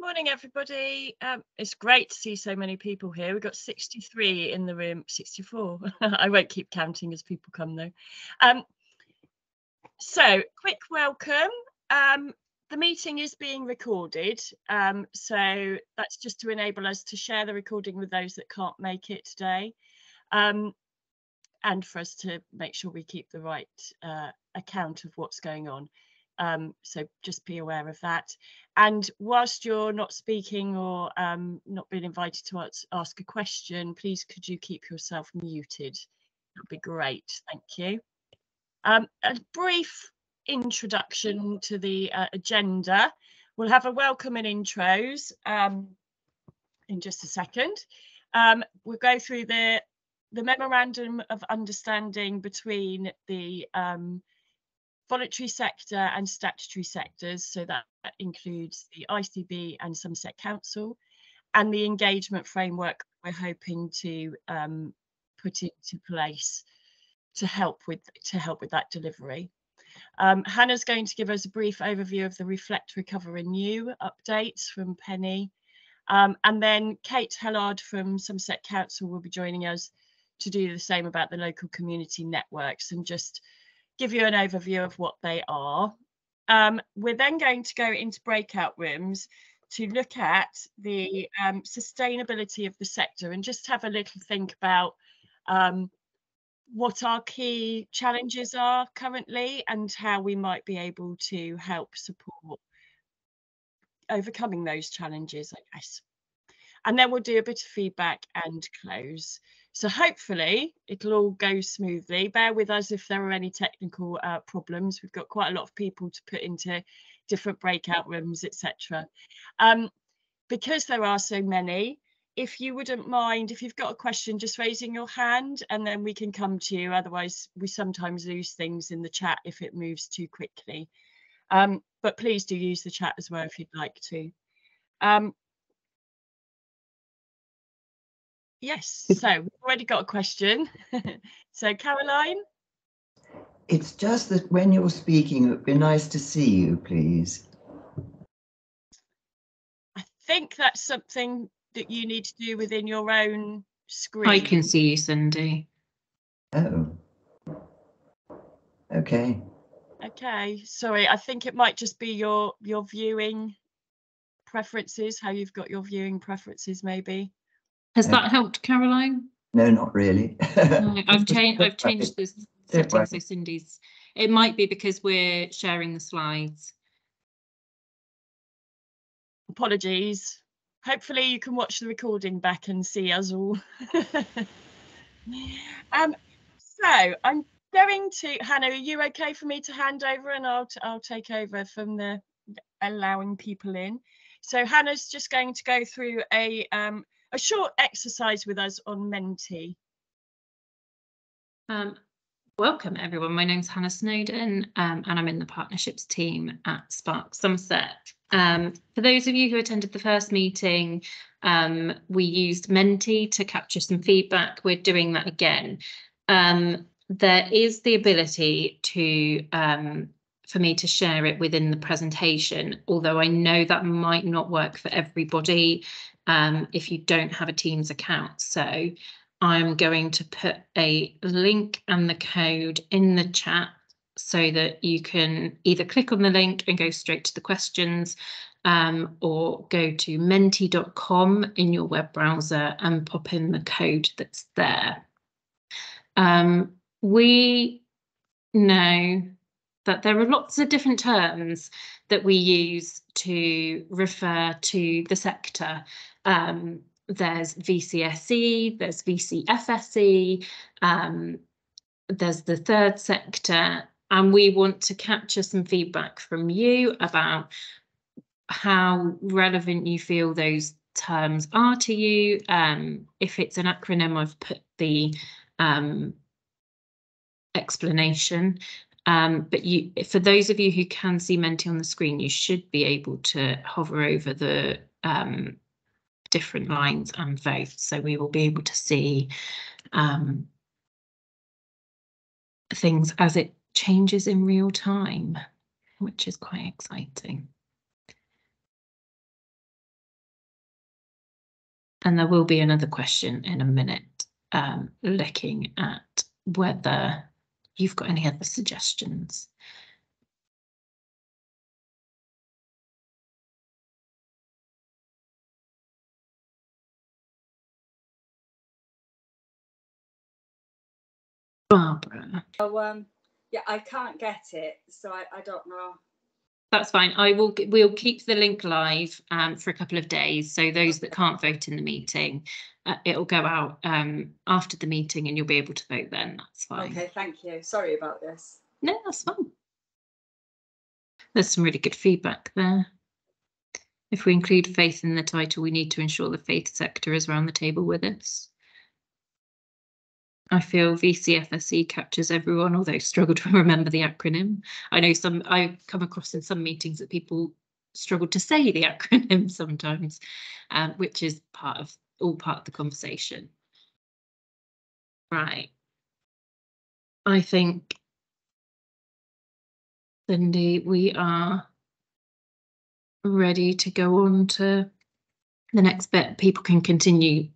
Morning, everybody. Um, it's great to see so many people here. We've got 63 in the room, 64. I won't keep counting as people come though. Um, so, quick welcome. Um, the meeting is being recorded, um, so that's just to enable us to share the recording with those that can't make it today, um, and for us to make sure we keep the right uh, account of what's going on. Um, so just be aware of that. And whilst you're not speaking or um, not being invited to ask, a question, please could you keep yourself muted? That'd be great. Thank you. Um, a brief introduction to the uh, agenda. We'll have a welcome and intros um, in just a second. Um, we'll go through the the memorandum of understanding between the um, voluntary sector and statutory sectors. So that includes the ICB and Somerset Council and the engagement framework we're hoping to um, put into place to help with to help with that delivery. Um, Hannah's going to give us a brief overview of the Reflect, Recover, Renew updates from Penny. Um, and then Kate Hellard from Somerset Council will be joining us to do the same about the local community networks and just give you an overview of what they are. Um, we're then going to go into breakout rooms to look at the um, sustainability of the sector and just have a little think about um, what our key challenges are currently and how we might be able to help support overcoming those challenges, I guess. And then we'll do a bit of feedback and close. So hopefully it'll all go smoothly. Bear with us if there are any technical uh, problems. We've got quite a lot of people to put into different breakout rooms, etc. Um, because there are so many, if you wouldn't mind, if you've got a question, just raising your hand and then we can come to you. Otherwise, we sometimes lose things in the chat if it moves too quickly. Um, but please do use the chat as well if you'd like to. Um, Yes, so we've already got a question. so Caroline? It's just that when you're speaking, it would be nice to see you, please. I think that's something that you need to do within your own screen. I can see you, Cindy. Oh. Okay. Okay, sorry, I think it might just be your your viewing preferences, how you've got your viewing preferences maybe. Has that helped, Caroline? No, not really. no, I've changed. I've changed the settings so Cindy's. It might be because we're sharing the slides. Apologies. Hopefully you can watch the recording back and see us all. um, so I'm going to Hannah. Are you okay for me to hand over and I'll I'll take over from the allowing people in. So Hannah's just going to go through a um, a short exercise with us on Menti. Um, welcome everyone. My name's Hannah Snowdon um, and I'm in the partnerships team at Spark Somerset. Um, for those of you who attended the first meeting, um, we used Menti to capture some feedback. We're doing that again. Um, there is the ability to um, for me to share it within the presentation, although I know that might not work for everybody um, if you don't have a Teams account. So I'm going to put a link and the code in the chat so that you can either click on the link and go straight to the questions um, or go to menti.com in your web browser and pop in the code that's there. Um, we know there are lots of different terms that we use to refer to the sector. Um, there's VCSE, there's VCFSE, um, there's the third sector, and we want to capture some feedback from you about how relevant you feel those terms are to you. Um, if it's an acronym, I've put the um, explanation. Um, but you, for those of you who can see Menti on the screen, you should be able to hover over the um, different lines and vote. So we will be able to see um, things as it changes in real time, which is quite exciting. And there will be another question in a minute, um, looking at whether you've got any other suggestions. Barbara. So, um, yeah, I can't get it, so I, I don't know. That's fine. I will, we'll keep the link live um, for a couple of days. So those that can't vote in the meeting, uh, it'll go out um, after the meeting and you'll be able to vote then. That's fine. Okay, thank you. Sorry about this. No, that's fine. There's some really good feedback there. If we include faith in the title, we need to ensure the faith sector is around the table with us. I feel VCFSE captures everyone, although I struggle to remember the acronym. I know some, I come across in some meetings that people struggle to say the acronym sometimes, um, which is part of, all part of the conversation. Right. I think Cindy, we are ready to go on to the next bit. People can continue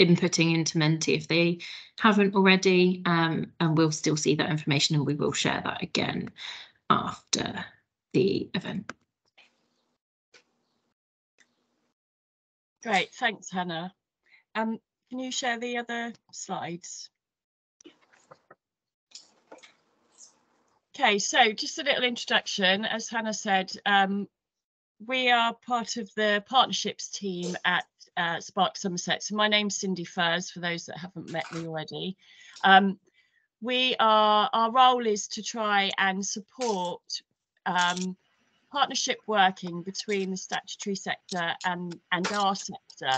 inputting into Menti if they haven't already, um, and we'll still see that information and we will share that again after the event. Great, thanks, Hannah. Um, can you share the other slides? Okay, so just a little introduction. As Hannah said, um, we are part of the partnerships team at uh, Spark Somerset. So my name's Cindy Furse, for those that haven't met me already. Um, we are, our role is to try and support um, partnership working between the statutory sector and, and our sector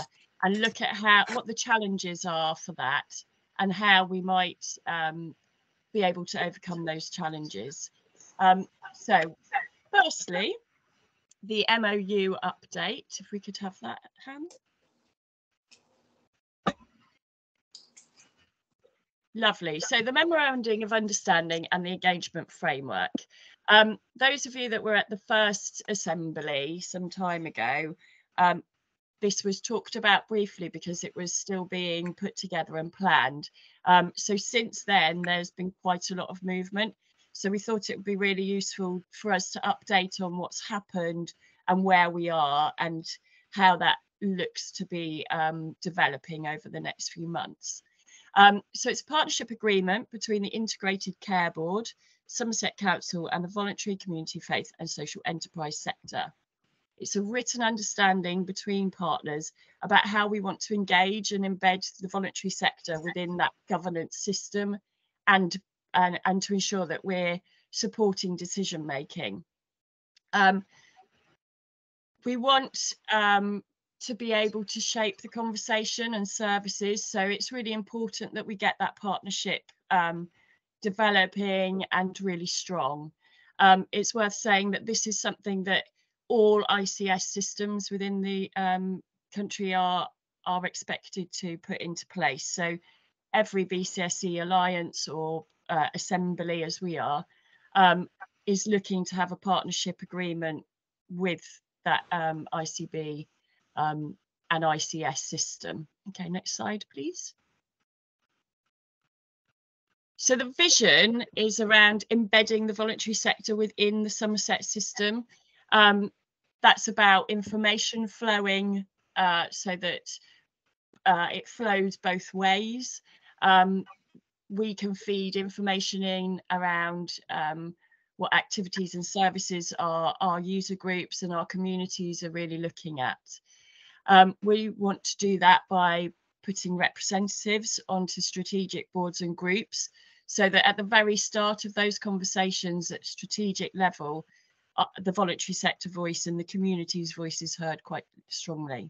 and look at how what the challenges are for that and how we might um, be able to overcome those challenges. Um, so firstly, the MOU update, if we could have that at hand. Lovely. So the memorandum of understanding and the engagement framework. Um, those of you that were at the first assembly some time ago, um, this was talked about briefly because it was still being put together and planned. Um, so since then, there's been quite a lot of movement. So we thought it would be really useful for us to update on what's happened and where we are and how that looks to be um, developing over the next few months. Um, so it's a partnership agreement between the Integrated Care Board, Somerset Council and the voluntary community faith and social enterprise sector. It's a written understanding between partners about how we want to engage and embed the voluntary sector within that governance system and, and, and to ensure that we're supporting decision making. Um, we want um, to be able to shape the conversation and services. So it's really important that we get that partnership um, developing and really strong. Um, it's worth saying that this is something that all ICS systems within the um, country are are expected to put into place. So every VCSE alliance or uh, assembly, as we are, um, is looking to have a partnership agreement with that um, ICB um, and ICS system. Okay, next slide, please. So the vision is around embedding the voluntary sector within the Somerset system. Um, that's about information flowing uh, so that uh, it flows both ways. Um, we can feed information in around um, what activities and services our, our user groups and our communities are really looking at. Um, we want to do that by putting representatives onto strategic boards and groups so that at the very start of those conversations at strategic level, uh, the voluntary sector voice and the community's voice is heard quite strongly.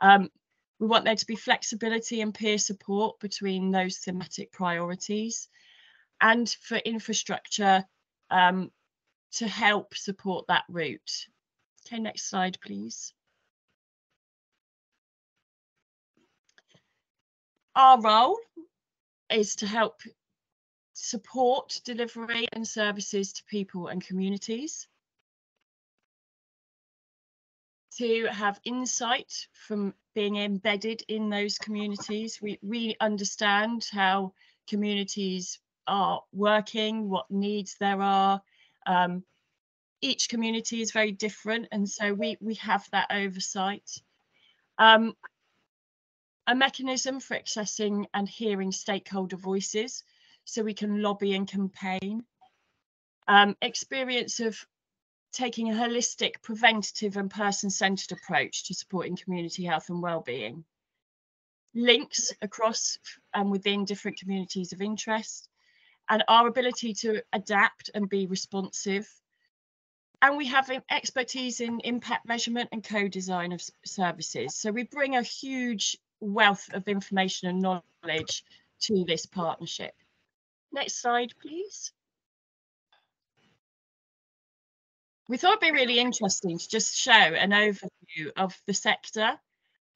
Um, we want there to be flexibility and peer support between those thematic priorities and for infrastructure um, to help support that route. Okay, next slide, please. Our role is to help support delivery and services to people and communities. to have insight from being embedded in those communities. We, we understand how communities are working, what needs there are. Um, each community is very different, and so we, we have that oversight. Um, a mechanism for accessing and hearing stakeholder voices so we can lobby and campaign. Um, experience of taking a holistic, preventative and person-centred approach to supporting community health and well-being. Links across and within different communities of interest and our ability to adapt and be responsive. And we have expertise in impact measurement and co-design of services. So we bring a huge wealth of information and knowledge to this partnership. Next slide, please. we thought it'd be really interesting to just show an overview of the sector.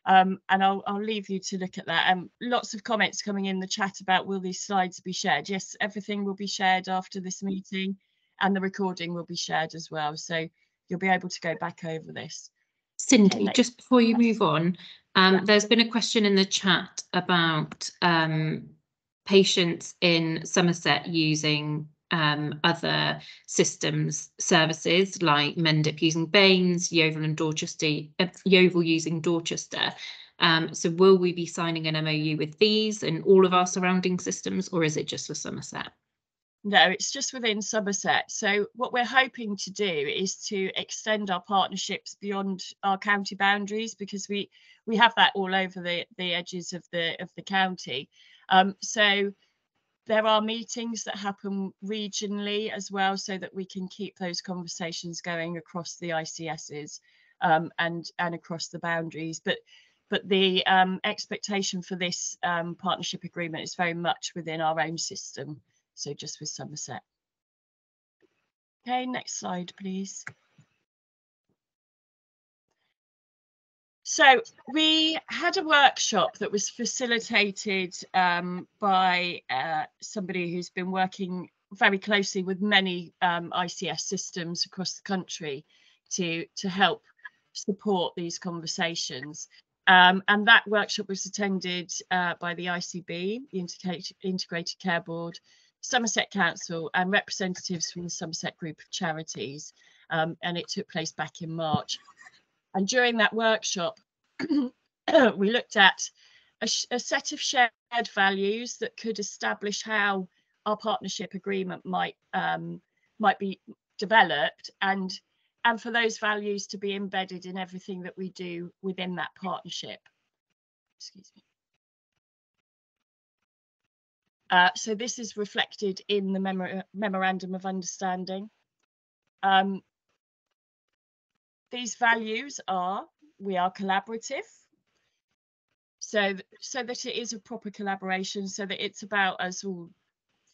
Um, and I'll, I'll leave you to look at that. Um, lots of comments coming in the chat about will these slides be shared? Yes, everything will be shared after this meeting and the recording will be shared as well. So you'll be able to go back over this. Cindy, just before you move on, um, there's been a question in the chat about um, patients in Somerset using um, other systems services like Mendip using BaNES, Yeovil and Dorchester, uh, Yeovil using Dorchester. Um, so will we be signing an MOU with these and all of our surrounding systems, or is it just for Somerset? No, it's just within Somerset. So what we're hoping to do is to extend our partnerships beyond our county boundaries because we we have that all over the the edges of the of the county. Um, so there are meetings that happen regionally as well so that we can keep those conversations going across the ICSs um, and and across the boundaries but but the um, expectation for this um, partnership agreement is very much within our own system so just with Somerset. Okay, next slide please. So we had a workshop that was facilitated um, by uh, somebody who's been working very closely with many um, ICS systems across the country to to help support these conversations. Um, and that workshop was attended uh, by the ICB, the Integrated, Integrated Care Board, Somerset Council, and representatives from the Somerset Group of Charities. Um, and it took place back in March. And during that workshop, we looked at a, a, set of shared values that could establish how our partnership agreement might um, might be developed and and for those values to be embedded in everything that we do within that partnership. Excuse me. Uh, so this is reflected in the mem memorandum of understanding. Um, these values are we are collaborative. So so that it is a proper collaboration so that it's about us all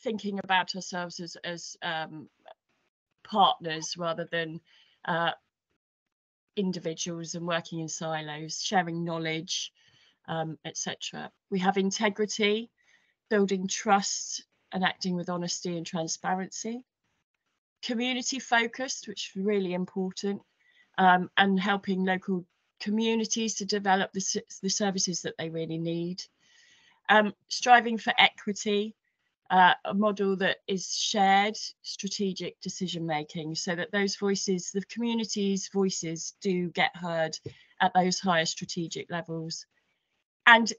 thinking about ourselves as as um, partners rather than uh, individuals and working in silos sharing knowledge um, etc we have integrity building trust and acting with honesty and transparency community focused which is really important um, and helping local communities to develop the, the services that they really need. Um, striving for equity, uh, a model that is shared strategic decision making so that those voices, the community's voices do get heard at those higher strategic levels. And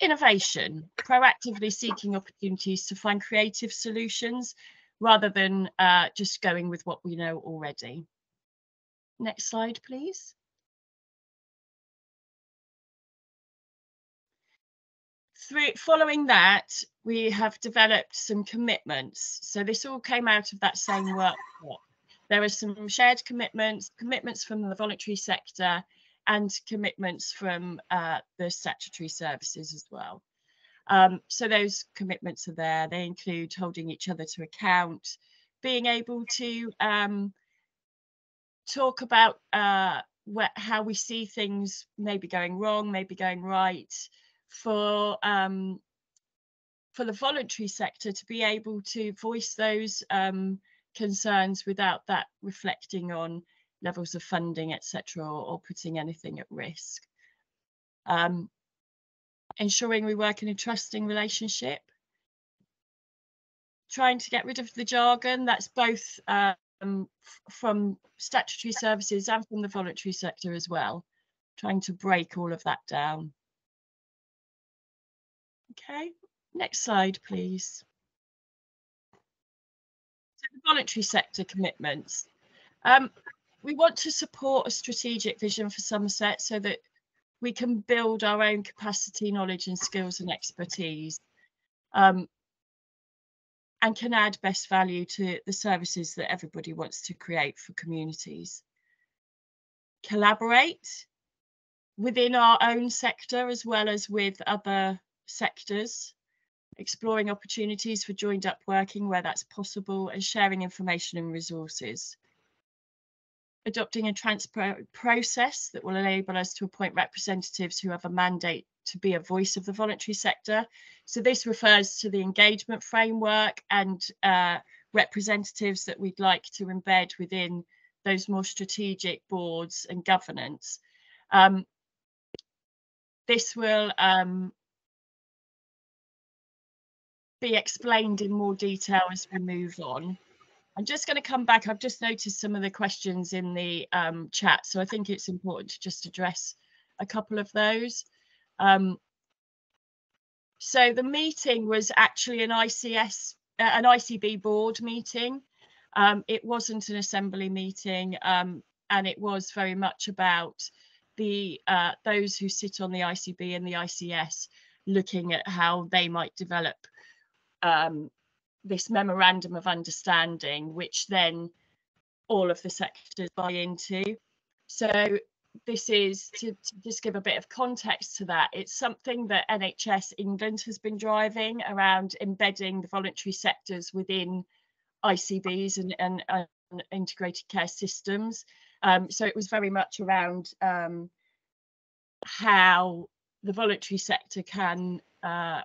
innovation, proactively seeking opportunities to find creative solutions rather than uh, just going with what we know already. Next slide, please. through following that, we have developed some commitments. So this all came out of that same workshop. There are some shared commitments, commitments from the voluntary sector and commitments from uh, the statutory services as well. Um, so those commitments are there. They include holding each other to account, being able to um, talk about uh, how we see things maybe going wrong, maybe going right, for um, for the voluntary sector to be able to voice those um, concerns without that reflecting on levels of funding, etc., or, or, putting anything at risk. Um, ensuring we work in a trusting relationship. Trying to get rid of the jargon that's both um, from statutory services and from the voluntary sector as well. Trying to break all of that down. Okay, next slide, please. So the voluntary sector commitments. Um, we want to support a strategic vision for Somerset so that we can build our own capacity, knowledge and skills and expertise um, and can add best value to the services that everybody wants to create for communities. Collaborate within our own sector as well as with other sectors, exploring opportunities for joined up working where that's possible and sharing information and resources adopting a transparent process that will enable us to appoint representatives who have a mandate to be a voice of the voluntary sector. So this refers to the engagement framework and uh, representatives that we'd like to embed within those more strategic boards and governance. Um, this will um, be explained in more detail as we move on. I'm just going to come back. I've just noticed some of the questions in the um, chat, so I think it's important to just address a couple of those. Um, so the meeting was actually an ICS, uh, an ICB board meeting. Um, it wasn't an assembly meeting, um, and it was very much about the uh, those who sit on the ICB and the ICS looking at how they might develop um, this memorandum of understanding, which then all of the sectors buy into. So this is to, to, just give a bit of context to that. It's something that NHS England has been driving around embedding the voluntary sectors within ICBs and, and, and integrated care systems. Um, so it was very much around um, how the voluntary sector can uh,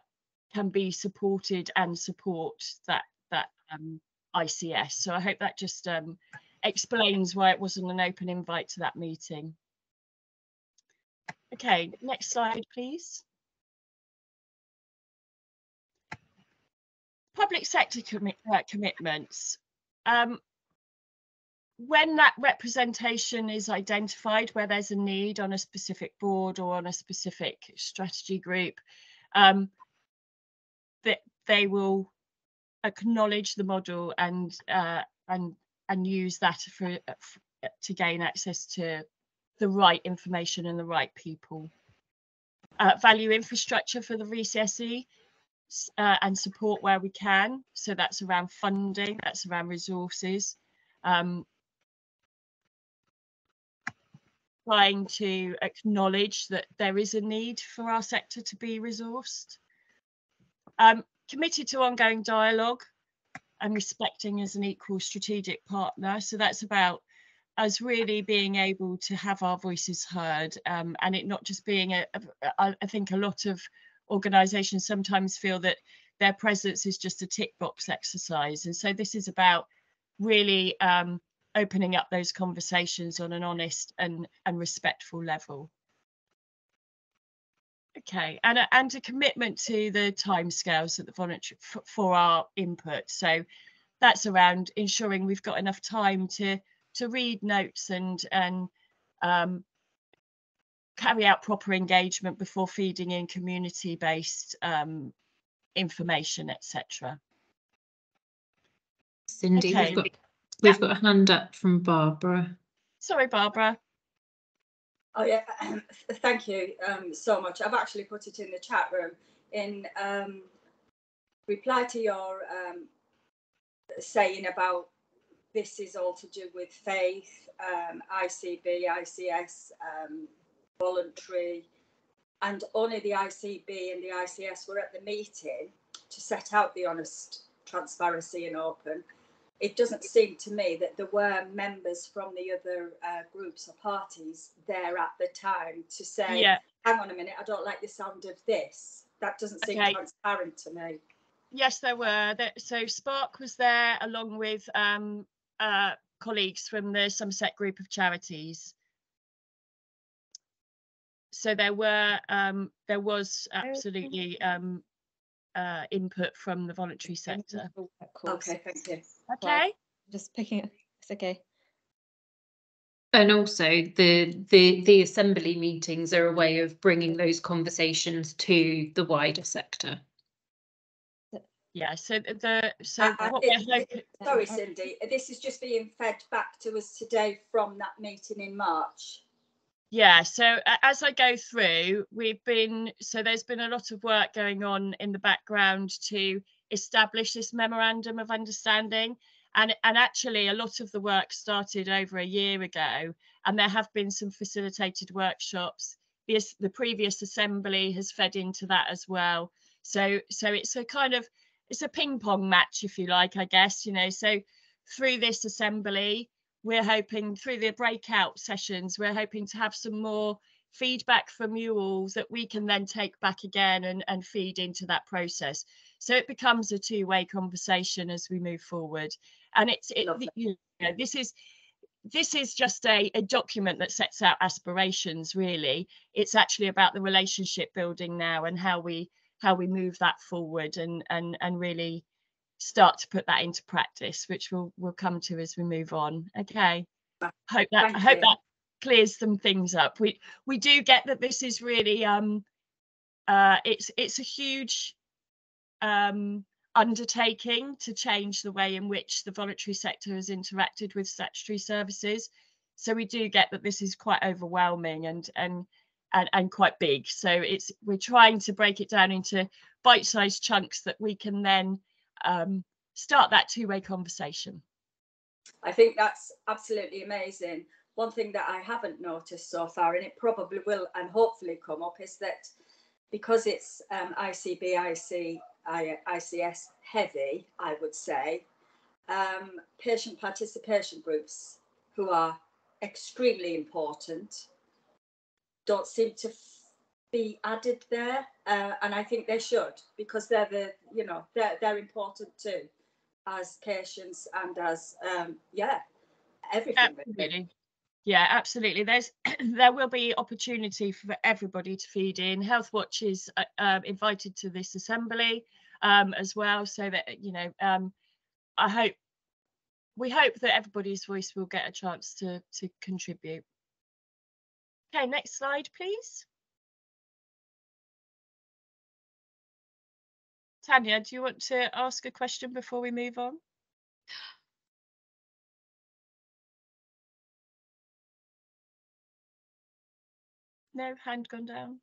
can be supported and support that that um, ICS. So I hope that just um, explains why it wasn't an open invite to that meeting. Okay, next slide, please. Public sector commi uh, commitments. Um, when that representation is identified, where there's a need on a specific board or on a specific strategy group, um, that they will acknowledge the model and uh, and and use that for, for, uh, to gain access to the right information and the right people. Uh, value infrastructure for the VCSE uh, and support where we can. So that's around funding, that's around resources. Um, trying to acknowledge that there is a need for our sector to be resourced. Um, committed to ongoing dialogue and respecting as an equal strategic partner. So that's about us really being able to have our voices heard um, and it not just being a, a, I think a lot of organizations sometimes feel that their presence is just a tick box exercise. And so this is about really um, opening up those conversations on an honest and, and respectful level. Okay, and a, and a commitment to the timescales that the voluntary for our input. So that's around ensuring we've got enough time to to read notes and and um, carry out proper engagement before feeding in community-based um, information, etc. Cindy, okay. we've got we've yeah. got a hand up from Barbara. Sorry, Barbara. Oh yeah, thank you um, so much. I've actually put it in the chat room in um, reply to your um, saying about this is all to do with faith, um, ICB, ICS, um, voluntary, and only the ICB and the ICS were at the meeting to set out the honest transparency and open it doesn't seem to me that there were members from the other uh, groups or parties there at the time to say, yeah. hang on a minute, I don't like the sound of this. That doesn't seem okay. transparent to me. Yes, there were. So Spark was there along with um, uh, colleagues from the Somerset group of charities. So there were um, there was absolutely um, uh, input from the voluntary sector. Okay, thank you. Okay. Just picking it. It's okay. And also the the the assembly meetings are a way of bringing those conversations to the wider sector. Yeah. So th- the so uh, what it- we're hoping. Sorry, Cindy, this is just being fed back to us today from that meeting in March. Yeah, so as I go through, we've been so there's been a lot of work going on in the background to establish this memorandum of understanding. And, and actually, a lot of the work started over a year ago, and there have been some facilitated workshops. The, the previous assembly has fed into that as well. So, so it's a kind of it's a ping pong match, if you like, I guess. You know, so through this assembly, we're hoping through the breakout sessions, we're hoping to have some more feedback from you all that we can then take back again and, and feed into that process. So it becomes a two-way conversation as we move forward. And it's it, you know, this is this is just a, a document that sets out aspirations really it's actually about the relationship building now and how we how we move that forward and and and really start to put that into practice which we'll we'll come to as we move on. Okay. Hope that Thank I hope you. that clears some things up. We we do get that this is really um uh it's it's a huge um undertaking to change the way in which the voluntary sector has interacted with statutory services. So we do get that this is quite overwhelming and and and, and quite big. So it's we're trying to break it down into bite-sized chunks that we can then um, start that two-way conversation I think that's absolutely amazing. One thing that I haven't noticed so far, and it probably will and hopefully come up, is that because it's um, ICB, IC, I, ICS heavy, I would say, um, patient participation groups who are extremely important don't seem to f- be added there, uh, and I think they should because they're the, you know, they're they're important too, as patients and as um, yeah, everything. really. absolutely yeah absolutely there's there will be opportunity for everybody to feed in health watch is uh, um, invited to this assembly um, as well so that you know um, i hope we hope that everybody's voice will get a chance to to contribute okay next slide please tanya do you want to ask a question before we move on? No hand gone down.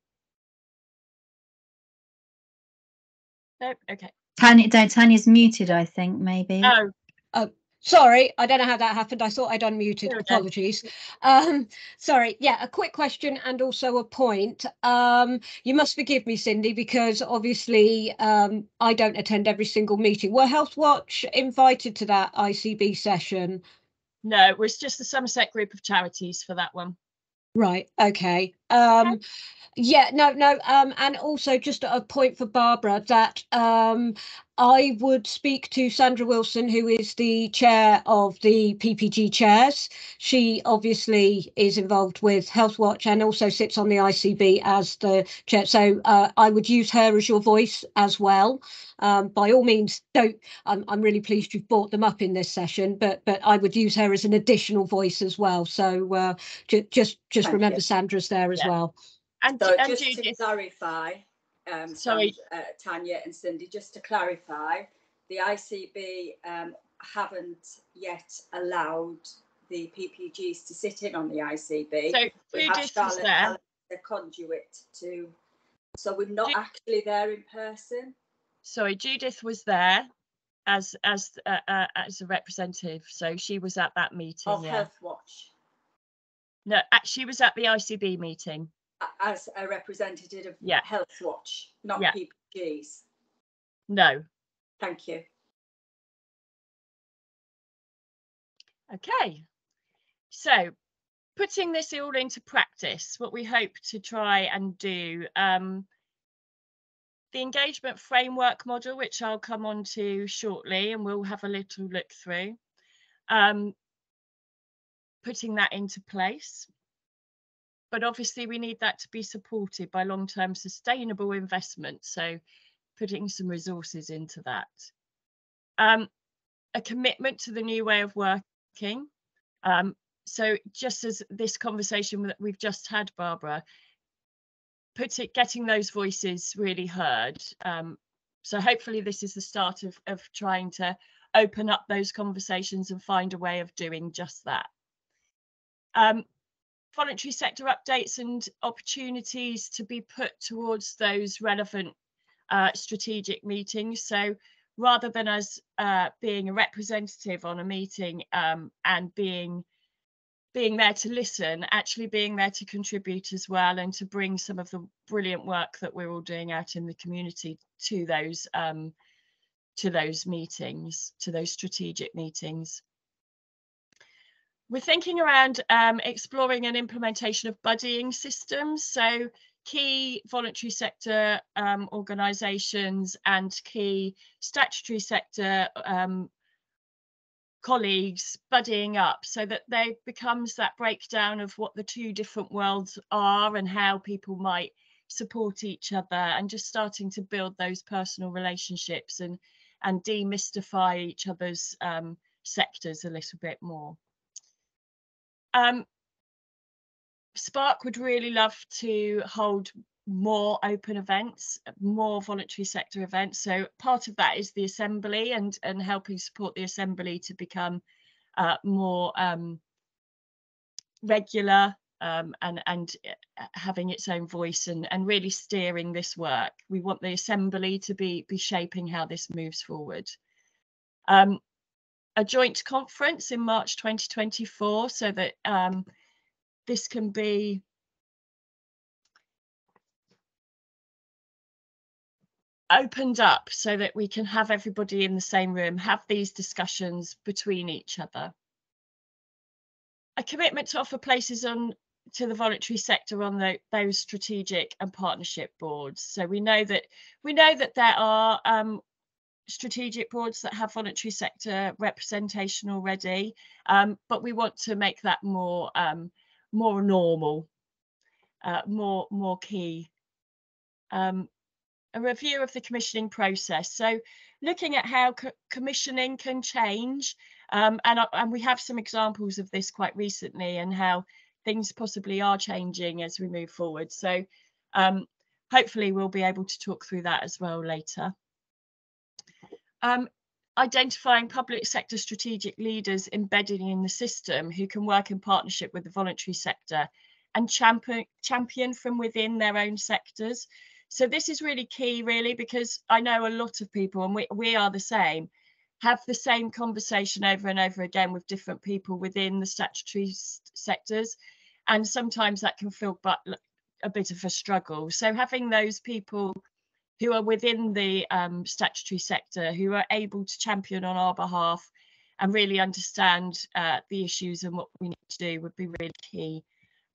No okay. Tanya, no, Tanya's muted, I think, maybe. oh, oh Sorry, I don't know how that happened. I thought I'd unmuted. Apologies. Um, sorry. Yeah, a quick question and also a point. Um, you must forgive me, Cindy, because obviously um, I don't attend every single meeting. Were Health Watch invited to that ICB session? No, it was just the Somerset group of charities for that one. Right. Okay. Um, yeah. No. No. Um, and also just a point for Barbara that um, I would speak to Sandra Wilson, who is the chair of the PPG chairs. She obviously is involved with Health Watch and also sits on the ICB as the chair. So uh, I would use her as your voice as well. Um, by all means, don't. I'm, I'm really pleased you've brought them up in this session, but but I would use her as an additional voice as well. So uh, ju- just just Thank remember you. Sandra's there as Yeah. well. And, So and just to clarify, um, Sorry. Uh, Tanya and Cindy, just to clarify, the ICB um, haven't yet allowed the PPGs to sit in on the ICB. so We have Judith was Charlotte there. The conduit to, so we're not Ju- actually there in person. Sorry, Judith was there as as uh, uh, as a representative. So she was at that meeting. of yeah. Health Watch No, uh, she was at the ICB meeting. As a representative of Yeah. Health Watch, not Yeah. PPGs. No. Thank you. Okay. So putting this all into practice, what we hope to try and do, um, the engagement framework model, which I'll come on to shortly, and we'll have a little look through. Um, putting that into place. But obviously we need that to be supported by long-term sustainable investment. So putting some resources into that. Um, a commitment to the new way of working. Um, so just as this conversation that we've just had, Barbara, put it, getting those voices really heard. Um, so hopefully this is the start of, of trying to open up those conversations and find a way of doing just that. Um, voluntary sector updates and opportunities to be put towards those relevant uh, strategic meetings. So rather than us uh, being a representative on a meeting um, and being being there to listen, actually being there to contribute as well and to bring some of the brilliant work that we're all doing out in the community to those um, to those meetings, to those strategic meetings. We're thinking around um, exploring an implementation of buddying systems. So key voluntary sector um, organisations and key statutory sector um, colleagues buddying up so that there becomes that breakdown of what the two different worlds are and how people might support each other and just starting to build those personal relationships and and demystify each other's um, sectors a little bit more. Um, Spark would really love to hold more open events, more voluntary sector events. So part of that is the assembly and and helping support the assembly to become uh, more um, regular um, and and uh, having its own voice and and really steering this work. We want the assembly to be be shaping how this moves forward. Um, a joint conference in March 2024 so that um, this can be opened up so that we can have everybody in the same room, have these discussions between each other. A commitment to offer places on to the voluntary sector on the, those strategic and partnership boards. So we know that we know that there are um, strategic boards that have voluntary sector representation already, um, but we want to make that more um, more normal, uh, more more key. Um, a review of the commissioning process. So looking at how co commissioning can change, um, and, uh, and we have some examples of this quite recently and how things possibly are changing as we move forward. So um, hopefully we'll be able to talk through that as well later. Um, identifying public sector strategic leaders embedded in the system who can work in partnership with the voluntary sector and champion, champion from within their own sectors. So this is really key, really, because I know a lot of people, and we, we are the same, have the same conversation over and over again with different people within the statutory sectors. And sometimes that can feel but a bit of a struggle. So having those people who are within the um, statutory sector, who are able to champion on our behalf and really understand uh, the issues and what we need to do would be really key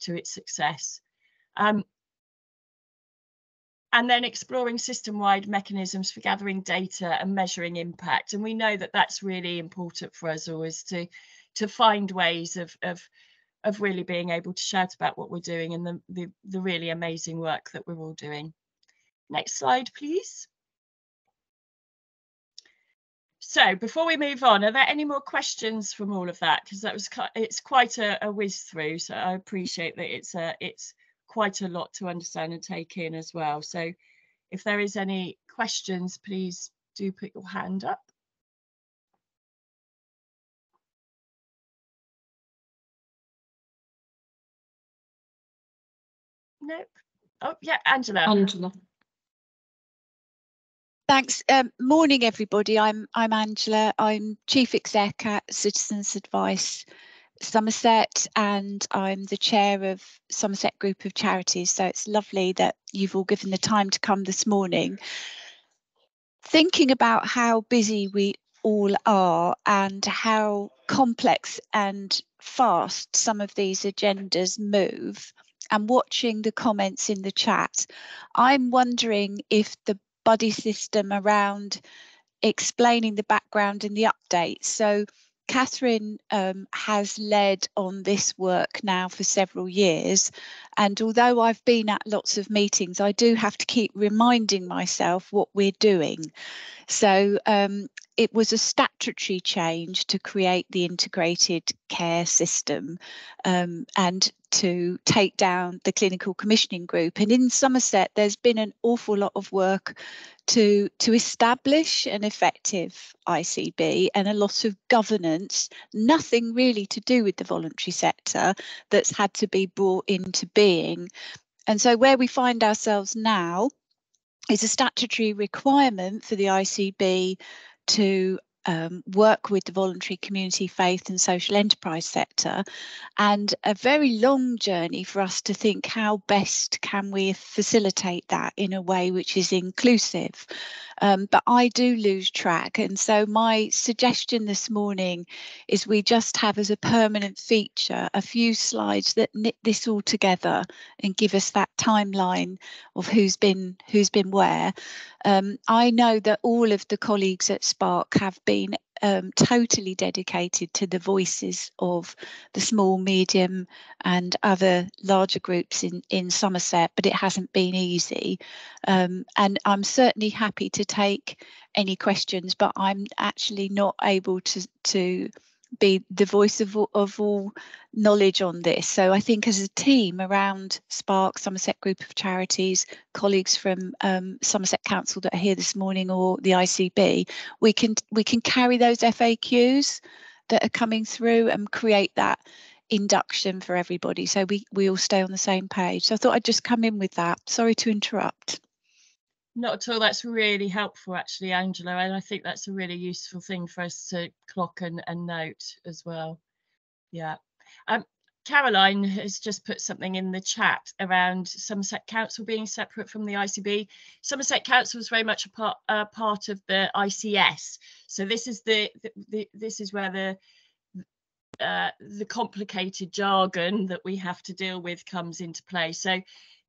to its success. Um, and then exploring system-wide mechanisms for gathering data and measuring impact. And we know that that's really important for us always to to find ways of of of really being able to shout about what we're doing and the, the, the really amazing work that we're all doing. Next slide, please. So before we move on, are there any more questions from all of that? Because that was it's quite a, a whiz through. So I appreciate that it's a it's quite a lot to understand and take in as well. So if there is any questions, please do put your hand up. Nope. Oh, yeah, Angela. Angela. Thanks. Um, morning, everybody. I'm I'm Angela. I'm chief exec at Citizens Advice Somerset and I'm the chair of Somerset Group of Charities. So it's lovely that you've all given the time to come this morning. Thinking about how busy we all are and how complex and fast some of these agendas move and watching the comments in the chat, I'm wondering if the buddy system around explaining the background and the updates. So Catherine um, has led on this work now for several years. And although I've been at lots of meetings, I do have to keep reminding myself what we're doing. So um, it was a statutory change to create the integrated care system um, and to take down the clinical commissioning group. And in Somerset, there's been an awful lot of work to, to establish an effective ICB and a lot of governance, nothing really to do with the voluntary sector that's had to be brought into being. And so where we find ourselves now is a statutory requirement for the ICB to um, work with the voluntary community, faith, and social enterprise sector, and a very long journey for us to think how best can we facilitate that in a way which is inclusive. Um, but I do lose track, and so my suggestion this morning is we just have as a permanent feature a few slides that knit this all together and give us that timeline of who's been who's been where. Um, I know that all of the colleagues at Spark have been um, totally dedicated to the voices of the small, medium, and other larger groups in, in Somerset, but it hasn't been easy. Um, and I'm certainly happy to take any questions, but I'm actually not able to to be the voice of, of all knowledge on this. So I think as a team around Spark, Somerset Group of Charities, colleagues from um, Somerset Council that are here this morning or the ICB, we can we can carry those FAQs that are coming through and create that induction for everybody so we we all stay on the same page. So I thought I'd just come in with that. Sorry to interrupt. Not at all. That's really helpful, actually, Angela. And I think that's a really useful thing for us to clock and, and note as well. Yeah. Um, Caroline has just put something in the chat around Somerset Council being separate from the ICB. Somerset Council is very much a part, uh, part of the ICS. So this is the, the, the this is where the uh, the complicated jargon that we have to deal with comes into play. So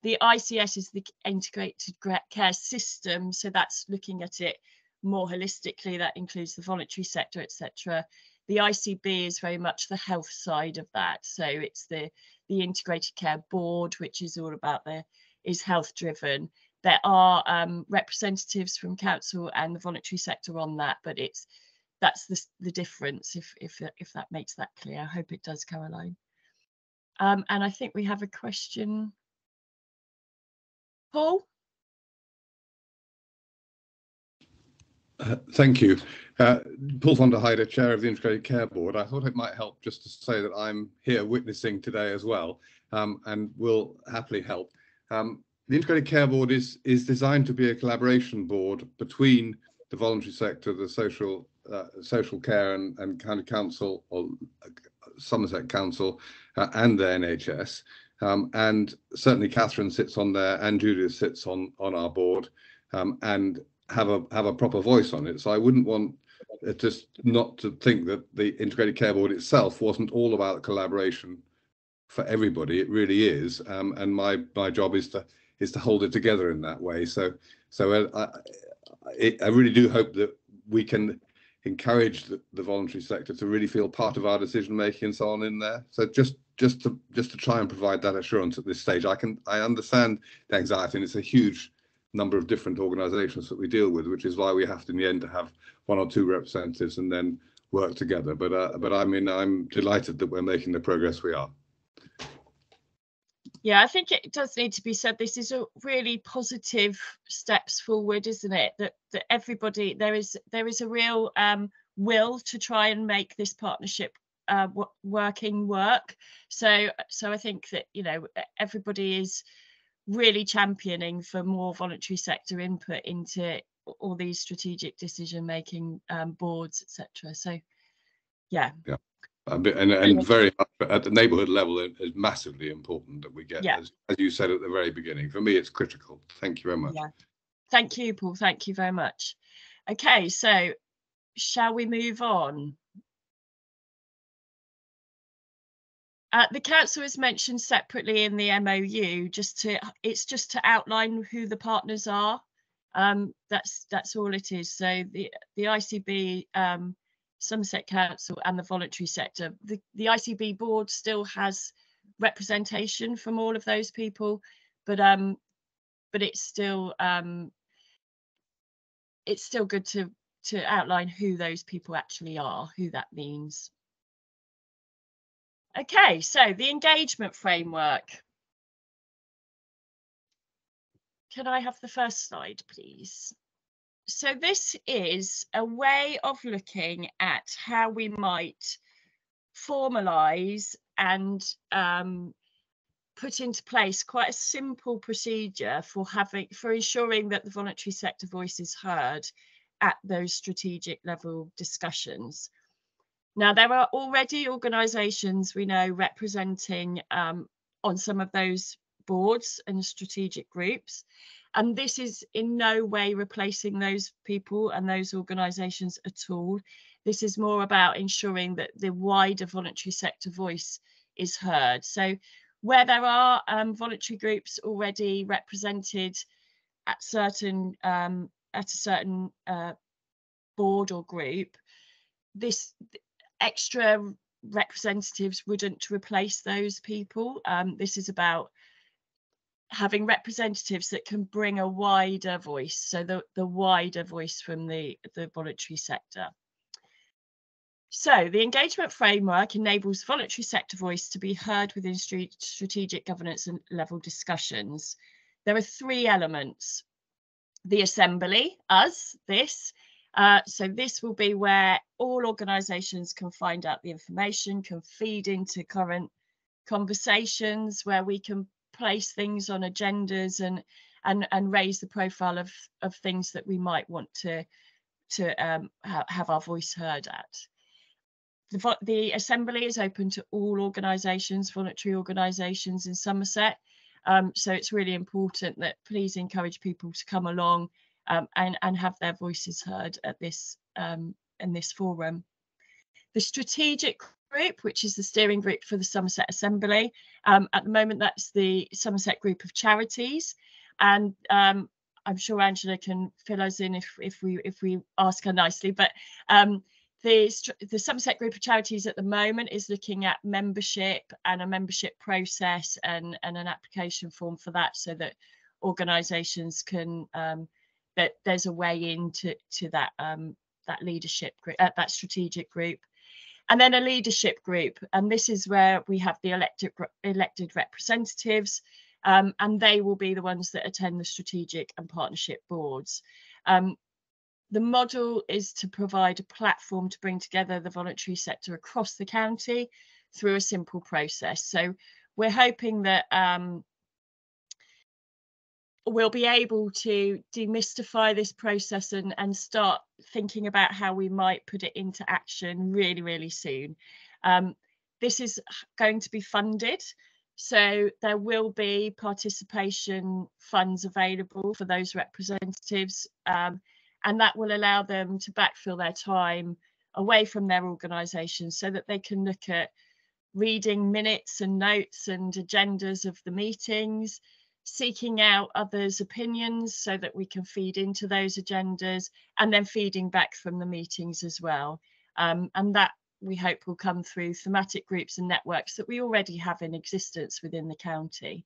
the ICS is the integrated care system, so that's looking at it more holistically. That includes the voluntary sector, etc. The ICB is very much the health side of that. So it's the the integrated care board, which is all about the is health driven. There are um, representatives from council and the voluntary sector on that, but it's that's the, the difference. If if if that makes that clear, I hope it does, Caroline. Um, and I think we have a question Paul? Uh, thank you. Uh, Paul von der Heyde, Chair of the Integrated Care Board. I thought it might help just to say that I'm here witnessing today as well um, and will happily help. Um, the Integrated Care Board is, is designed to be a collaboration board between the voluntary sector, the social uh, social care and, and county council or uh, Somerset Council uh, and the NHS. Um, and certainly Catherine sits on there and Judith sits on on our board um, and have a have a proper voice on it. So I wouldn't want just not to think that the integrated care board itself wasn't all about collaboration for everybody. It really is, um, and my my job is to is to hold it together in that way. So so uh, I, I, I really do hope that we can encourage the, the voluntary sector to really feel part of our decision making and so on in there. So just just to just to try and provide that assurance at this stage. I can I understand the anxiety, and it's a huge number of different organisations that we deal with, which is why we have to in the end to have one or two representatives and then work together. But uh, but I mean I'm delighted that we're making the progress we are. Yeah, I think it does need to be said. This is a really positive steps forward, isn't it? That that everybody there is there is a real um, will to try and make this partnership uh, working work. So, so I think that you know everybody is really championing for more voluntary sector input into all these strategic decision making um, boards, etc. So, yeah. Yeah. and, and very at the neighbourhood level, it is massively important that we get, yeah. as, as you said at the very beginning. For me, it's critical. Thank you very much. Yeah. Thank you, Paul. Thank you very much. Okay, so shall we move on? Uh, the council is mentioned separately in the MOU. Just to, it's just to outline who the partners are. Um, that's that's all it is. So the the ICB um, Somerset Council and the voluntary sector. The, the ICB board still has representation from all of those people, but um, but it's still um, it's still good to to outline who those people actually are, who that means. Okay, so the engagement framework. Can I have the first slide, please? So this is a way of looking at how we might formalise and um, put into place quite a simple procedure for having for ensuring that the voluntary sector voice is heard at those strategic level discussions. Now, there are already organisations we know representing um, on some of those boards and strategic groups. And this is in no way replacing those people and those organisations at all. This is more about ensuring that the wider voluntary sector voice is heard. So where there are um, voluntary groups already represented at certain um, at a certain uh, board or group, this extra representatives wouldn't replace those people. Um, this is about having representatives that can bring a wider voice, so the, the wider voice from the, the voluntary sector. So the engagement framework enables voluntary sector voice to be heard within strategic governance and level discussions. There are three elements. The assembly, us, this. Uh, so this will be where all organisations can find out the information, can feed into current conversations, where we can place things on agendas and and and raise the profile of of things that we might want to to um, ha have our voice heard at. The, the assembly is open to all organisations, voluntary organisations in Somerset. Um, so it's really important that please encourage people to come along um, and, and have their voices heard at this um, in this forum. The strategic group, which is the steering group for the Somerset Assembly. Um, at the moment, that's the Somerset Group of Charities, and um, I'm sure Angela can fill us in if if we if we ask her nicely. But um, the the Somerset Group of Charities at the moment is looking at membership and a membership process and and an application form for that, so that organisations can um, that there's a way into to that um, that leadership group, uh, that strategic group and then a leadership group. And this is where we have the elected, elected representatives, um, and they will be the ones that attend the strategic and partnership boards. Um, the model is to provide a platform to bring together the voluntary sector across the county through a simple process. So we're hoping that um, we'll be able to demystify this process and, and start thinking about how we might put it into action really, really soon. Um, this is going to be funded. So there will be participation funds available for those representatives, um, and that will allow them to backfill their time away from their organisations so that they can look at reading minutes and notes and agendas of the meetings, seeking out others' opinions so that we can feed into those agendas and then feeding back from the meetings as well. Um, and that we hope will come through thematic groups and networks that we already have in existence within the county.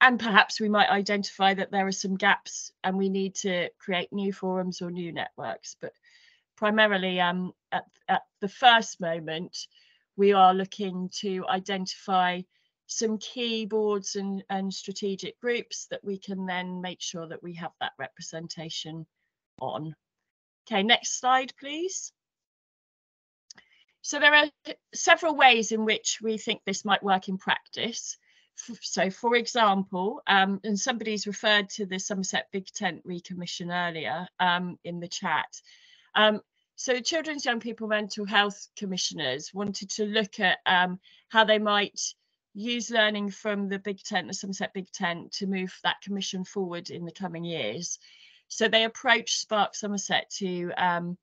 And perhaps we might identify that there are some gaps and we need to create new forums or new networks. But primarily um, at, at the first moment, we are looking to identify some key boards and, and strategic groups that we can then make sure that we have that representation on. Okay, next slide, please. So there are several ways in which we think this might work in practice. So for example, um, and somebody's referred to the Somerset Big Tent recommission earlier um, in the chat. Um, so Children's Young People Mental Health Commissioners wanted to look at um, how they might use learning from the Big Tent, the Somerset Big Tent, to move that commission forward in the coming years. So they approached Spark Somerset to um,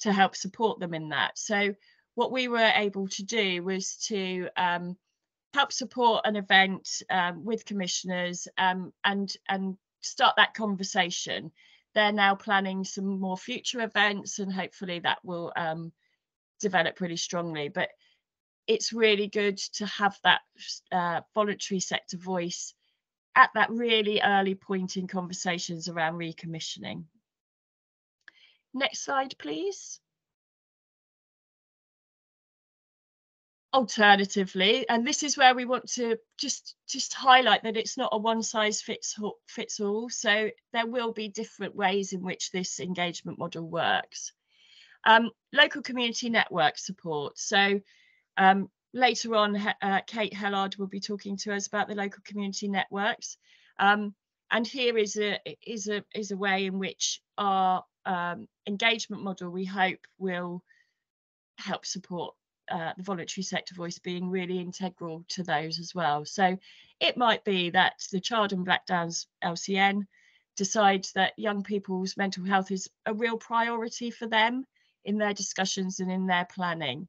to help support them in that. So what we were able to do was to um, help support an event um, with commissioners um, and and start that conversation. They're now planning some more future events, and hopefully that will um, develop really strongly. But it's really good to have that uh, voluntary sector voice at that really early point in conversations around recommissioning. Next slide, please. Alternatively, and this is where we want to just just highlight that it's not a one size fits all, fits all. So there will be different ways in which this engagement model works. Um, local community network support. So um, later on, uh, Kate Hellard will be talking to us about the local community networks. Um, and here is a is a is a way in which our um, engagement model we hope will help support uh, the voluntary sector voice being really integral to those as well. So it might be that the Child and Black Downs LCN decides that young people's mental health is a real priority for them in their discussions and in their planning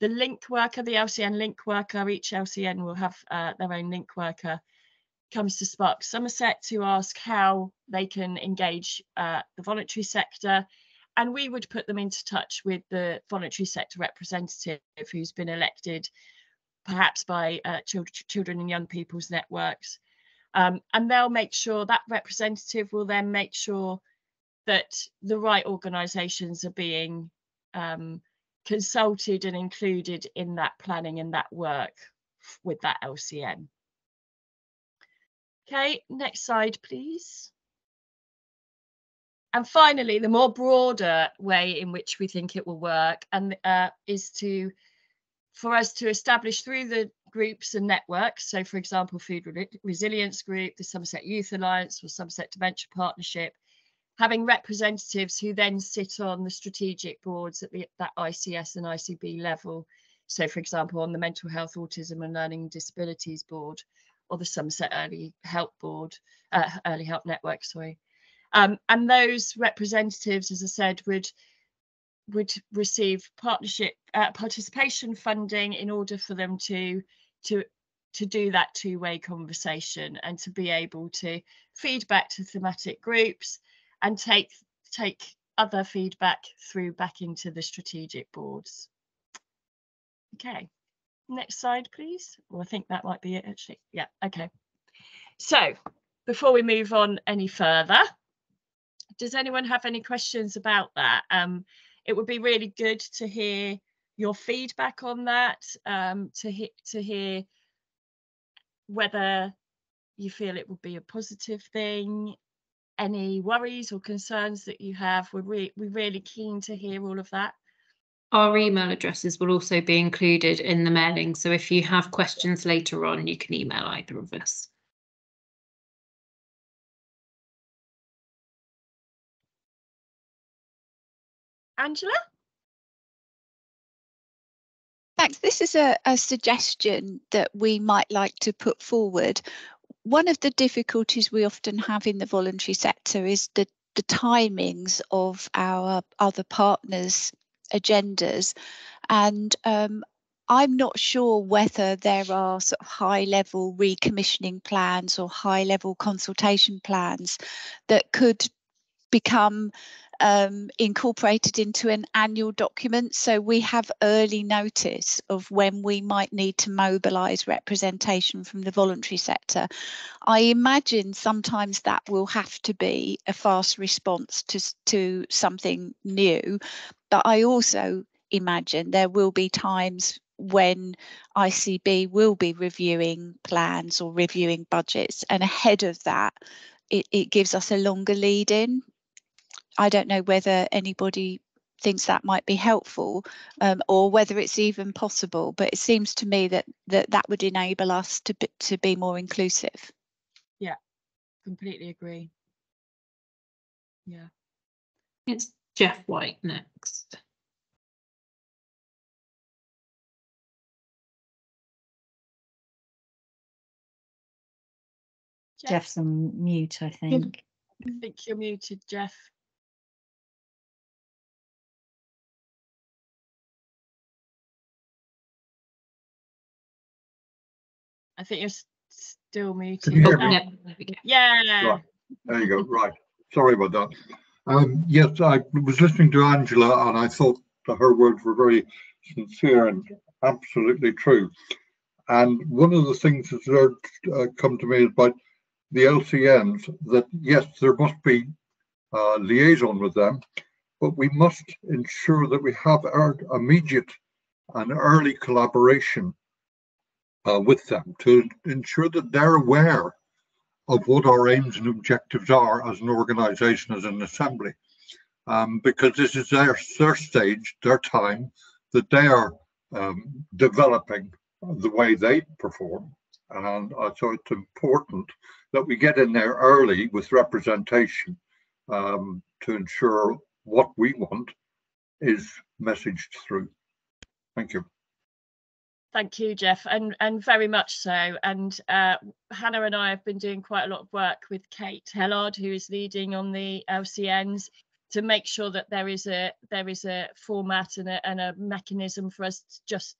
the link worker, the LCN link worker, each LCN will have uh, their own link worker, comes to Spark Somerset to ask how they can engage uh, the voluntary sector. And we would put them into touch with the voluntary sector representative who's been elected, perhaps by uh, children, children and young people's networks. Um, and they'll make sure that representative will then make sure that the right organisations are being um, consulted and included in that planning and that work with that LCN. Okay, next slide, please. And finally, the more broader way in which we think it will work and uh, is to for us to establish through the groups and networks. So, for example, Food Resilience Group, the Somerset Youth Alliance, or Somerset Dementia Partnership, having representatives who then sit on the strategic boards at the, that ICS and ICB level. So, for example, on the Mental Health, Autism and Learning Disabilities Board or the Somerset Early Help Board, uh, Early Help Network, sorry. Um, and those representatives, as I said, would would receive partnership uh, participation funding in order for them to to to do that two-way conversation and to be able to feed back to thematic groups and take take other feedback through back into the strategic boards. Okay, next slide, please. Well, I think that might be it actually. Yeah, okay. So before we move on any further, does anyone have any questions about that? Um, it would be really good to hear your feedback on that, um, to, he to hear whether you feel it would be a positive thing, any worries or concerns that you have. We're, re we're really keen to hear all of that. Our email addresses will also be included in the mailing. So if you have questions later on, you can email either of us. Angela? Thanks. This is a, a suggestion that we might like to put forward one of the difficulties we often have in the voluntary sector is the, the timings of our other partners' agendas. And um, I'm not sure whether there are sort of high level recommissioning plans or high level consultation plans that could become um, incorporated into an annual document. So we have early notice of when we might need to mobilise representation from the voluntary sector. I imagine sometimes that will have to be a fast response to, to something new, but I also imagine there will be times when ICB will be reviewing plans or reviewing budgets and ahead of that it, it gives us a longer lead in I don't know whether anybody thinks that might be helpful um, or whether it's even possible but it seems to me that that, that would enable us to be, to be more inclusive yeah completely agree yeah it's jeff white next Jeff. Jeff's on mute, I think. I think you're muted, Jeff. I think you're still muted. You oh, yeah. Right. There you go. Right. Sorry about that. Um, yes, I was listening to Angela and I thought that her words were very sincere and absolutely true. And one of the things that's uh, come to me is about the LCNs that yes, there must be uh, liaison with them, but we must ensure that we have our immediate and early collaboration uh, with them to ensure that they're aware of what our aims and objectives are as an organization, as an assembly. Um, because this is their, their stage, their time that they are um, developing the way they perform. And uh, so it's important that we get in there early with representation um, to ensure what we want is messaged through. Thank you. Thank you, Jeff, and and very much so. And uh, Hannah and I have been doing quite a lot of work with Kate Hellard, who is leading on the LCNs, to make sure that there is a there is a format and a, and a mechanism for us to just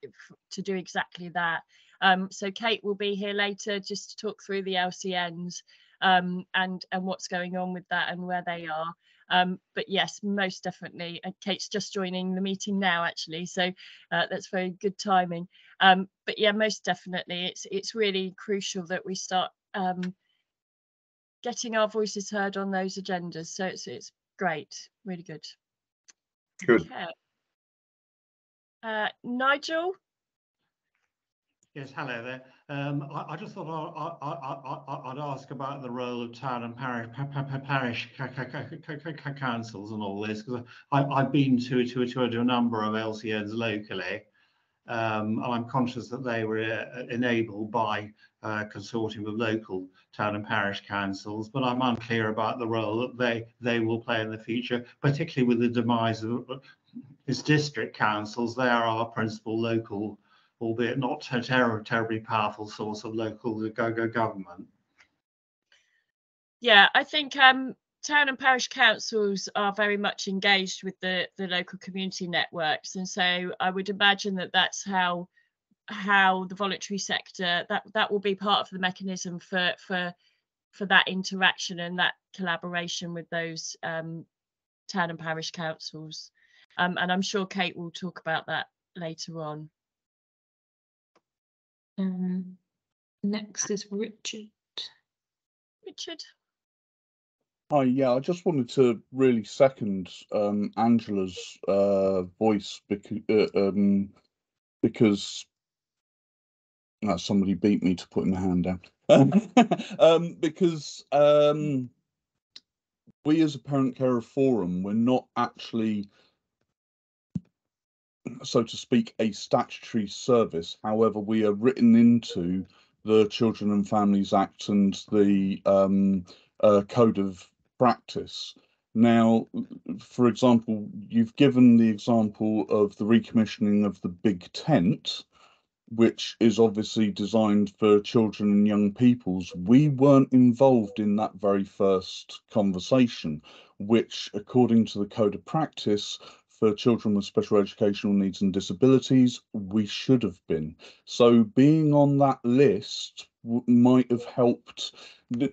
to do exactly that. Um, so Kate will be here later just to talk through the LCNs um, and and what's going on with that and where they are. Um, but yes, most definitely. And Kate's just joining the meeting now, actually, so uh, that's very good timing. Um, but yeah, most definitely, it's it's really crucial that we start um, getting our voices heard on those agendas. So it's it's great, really good. Good. Okay. Uh, Nigel. Yes, hello there. Um, I, I, just thought I, would ask about the role of town and parish, parish councils and all this because I've been to, to, to a number of LCNs locally um, and I'm conscious that they were uh, enabled by uh, consortium of local town and parish councils, but I'm unclear about the role that they they will play in the future, particularly with the demise of its district councils. They are our principal local albeit not a ter terribly powerful source of local government. Yeah, I think um, town and parish councils are very much engaged with the, the local community networks. And so I would imagine that that's how how the voluntary sector that that will be part of the mechanism for for for that interaction and that collaboration with those um, town and parish councils. Um, and I'm sure Kate will talk about that later on. Um, next is Richard. Richard. Hi, yeah, I just wanted to really second um, Angela's uh, voice because uh, um, because uh, somebody beat me to putting my hand down. um, because um, we as a parent carer forum, we're not actually so to speak, a statutory service. However, we are written into the Children and Families Act and the um, uh, Code of Practice. Now, for example, you've given the example of the recommissioning of the big tent, which is obviously designed for children and young peoples. We weren't involved in that very first conversation, which, according to the Code of Practice, for children with special educational needs and disabilities, we should have been. So being on that list might have helped.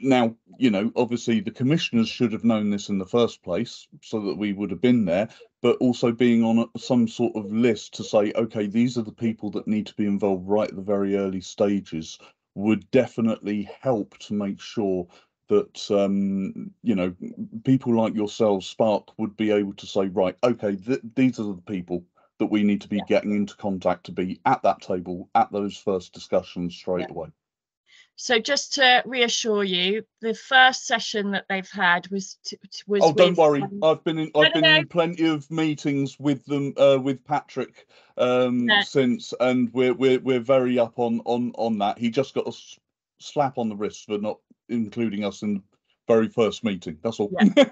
Now, you know, obviously the commissioners should have known this in the first place so that we would have been there, but also being on some sort of list to say, okay, these are the people that need to be involved right at the very early stages would definitely help to make sure that um, you know people like yourselves, Spark, would be able to say, right, okay, th- these are the people that we need to be yeah. getting into contact to be at that table at those first discussions straight yeah. away. So just to reassure you, the first session that they've had was t- was. Oh, don't worry. Um, I've been in. I've been in plenty of meetings with them uh, with Patrick um, since, and we're we're we're very up on on on that. He just got a slap on the wrist for not including us in the very first meeting. That's all. Yeah,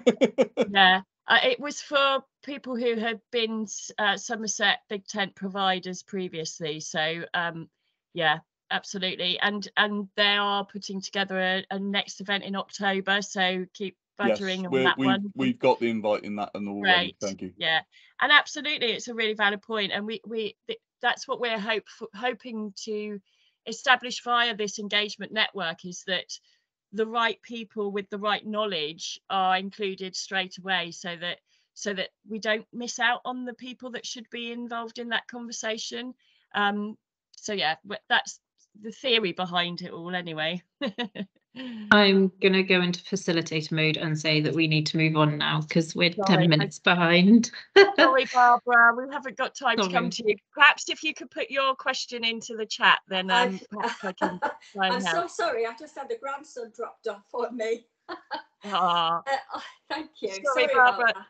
yeah. Uh, it was for people who had been uh, Somerset Big Tent providers previously. So um, yeah, absolutely. And and they are putting together a, a next event in October. So keep buttering yes, on that we've, one. We've got the invite in that and all. Great. Thank you. Yeah, and absolutely, it's a really valid point, and we we that's what we're hope hoping to establish via this engagement network is that the right people with the right knowledge are included straight away so that so that we don't miss out on the people that should be involved in that conversation. Um, so yeah, that's the theory behind it all anyway. I'm going to go into facilitator mode and say that we need to move on now because we're Sorry, 10 minutes behind. Sorry, Barbara, we haven't got time to come to you. Perhaps if you could put your question into the chat, then um, I'm, I can I'm and so sorry. I just had the grandson dropped off on me. Ah, Uh, oh, thank you. Sorry, Sorry, about Barbara.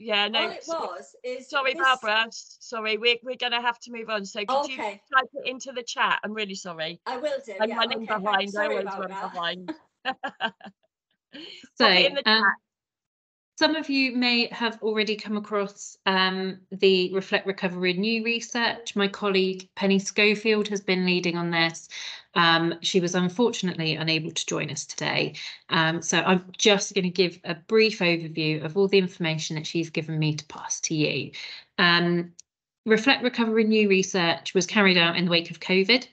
That. yeah, no. All it was is Sorry, this- Barbara. Sorry, we're we're going to have to move on. So could you type it into the chat? I'm really sorry. I will do. I'm yeah, running okay, behind. I Sorry always run that. behind. So, Pop in the um, chat. Some of you may have already come across um, the Reflect Recover Renew research. My colleague Penny Schofield has been leading on this. Um, she was unfortunately unable to join us today. Um, so I'm just going to give a brief overview of all the information that she's given me to pass to you. Um, Reflect Recover Renew research was carried out in the wake of COVID.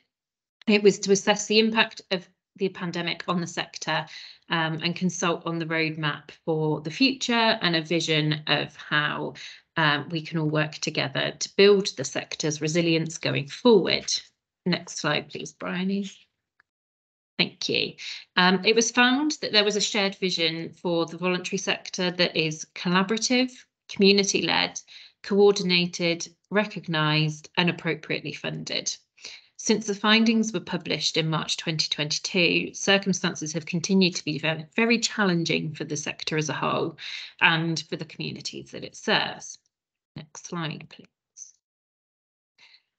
It was to assess the impact of the pandemic on the sector um, and consult on the roadmap for the future and a vision of how um, we can all work together to build the sector's resilience going forward. Next slide, please, Bryony. Thank you. Um, it was found that there was a shared vision for the voluntary sector that is collaborative, community-led, coordinated, recognised and appropriately funded. Since the findings were published in March 2022, circumstances have continued to be very, very challenging for the sector as a whole and for the communities that it serves. Next slide, please.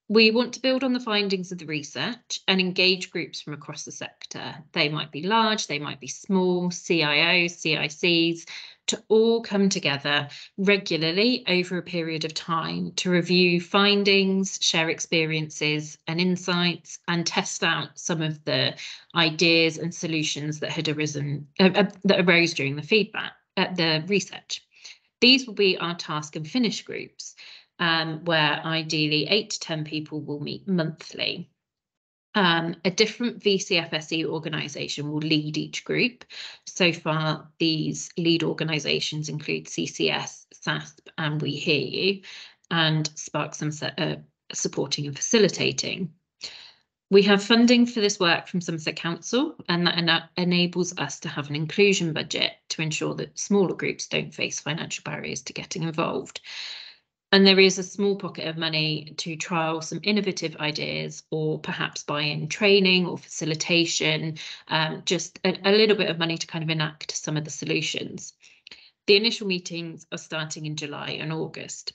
We want to build on the findings of the research and engage groups from across the sector. They might be large, they might be small, CIOs, CICs, to all come together regularly over a period of time to review findings, share experiences and insights, and test out some of the ideas and solutions that had arisen uh, uh, that arose during the feedback, uh, the research. These will be our task and finish groups, um, where ideally eight to 10 people will meet monthly. Um, a different VCFSE organisation will lead each group. So far, these lead organisations include CCS, SASP, and We Hear You, and Spark Somerset uh, supporting and facilitating. We have funding for this work from Somerset Council, and that ena- enables us to have an inclusion budget to ensure that smaller groups don't face financial barriers to getting involved. And there is a small pocket of money to trial some innovative ideas or perhaps buy in training or facilitation, um, just a, a little bit of money to kind of enact some of the solutions. The initial meetings are starting in July and August.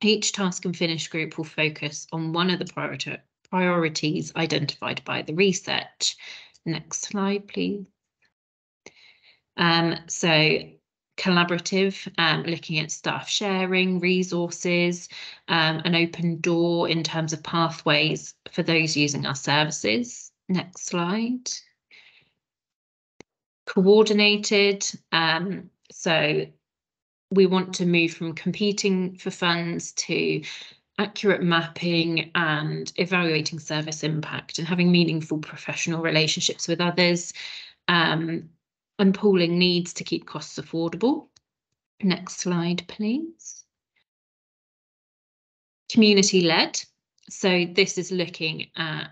Each task and finish group will focus on one of the priorities identified by the research. Next slide, please. Um, so collaborative, um, looking at staff sharing, resources, um, an open door in terms of pathways for those using our services. Next slide. Coordinated, um, so we want to move from competing for funds to accurate mapping and evaluating service impact and having meaningful professional relationships with others um, and pooling needs to keep costs affordable. Next slide, please. Community led. So this is looking at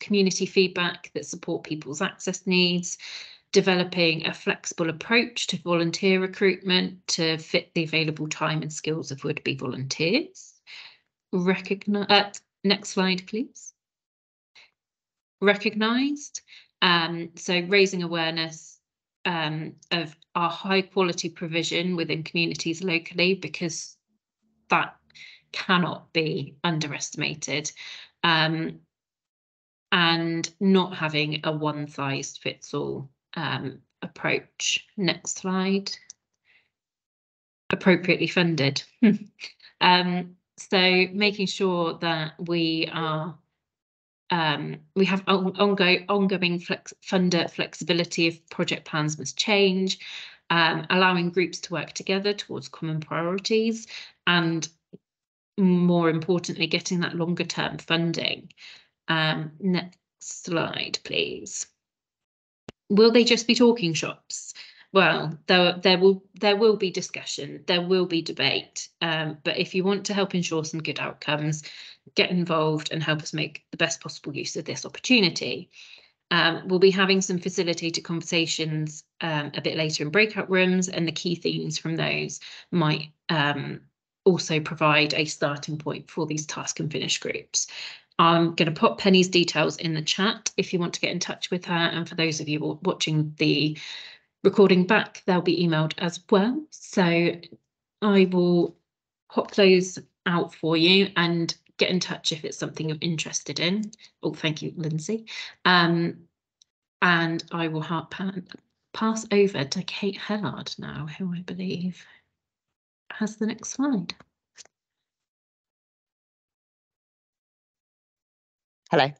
community feedback that support people's access needs, developing a flexible approach to volunteer recruitment to fit the available time and skills of would-be volunteers. Recognize, uh, next slide, please. Recognised, um, so raising awareness um, of our high quality provision within communities locally because that cannot be underestimated. Um, and not having a one size fits all um, approach. Next slide. Appropriately funded. um, so making sure that we are um, we have on, ongoing ongoing flex, funder flexibility if project plans must change, um, allowing groups to work together towards common priorities, and more importantly, getting that longer term funding. Um, next slide, please. Will they just be talking shops? well, there there will there will be discussion, there will be debate. Um, but if you want to help ensure some good outcomes, get involved and help us make the best possible use of this opportunity. Um, we'll be having some facilitated conversations um, a bit later in breakout rooms, and the key themes from those might um, also provide a starting point for these task and finish groups. I'm going to put Penny's details in the chat if you want to get in touch with her. And for those of you watching the recording back, they'll be emailed as well. So I will pop those out for you and get in touch if it's something you're interested in. Oh, thank you, Lindsay. Um, and I will pass over to Kate Hellard now, who I believe has the next slide. Hello.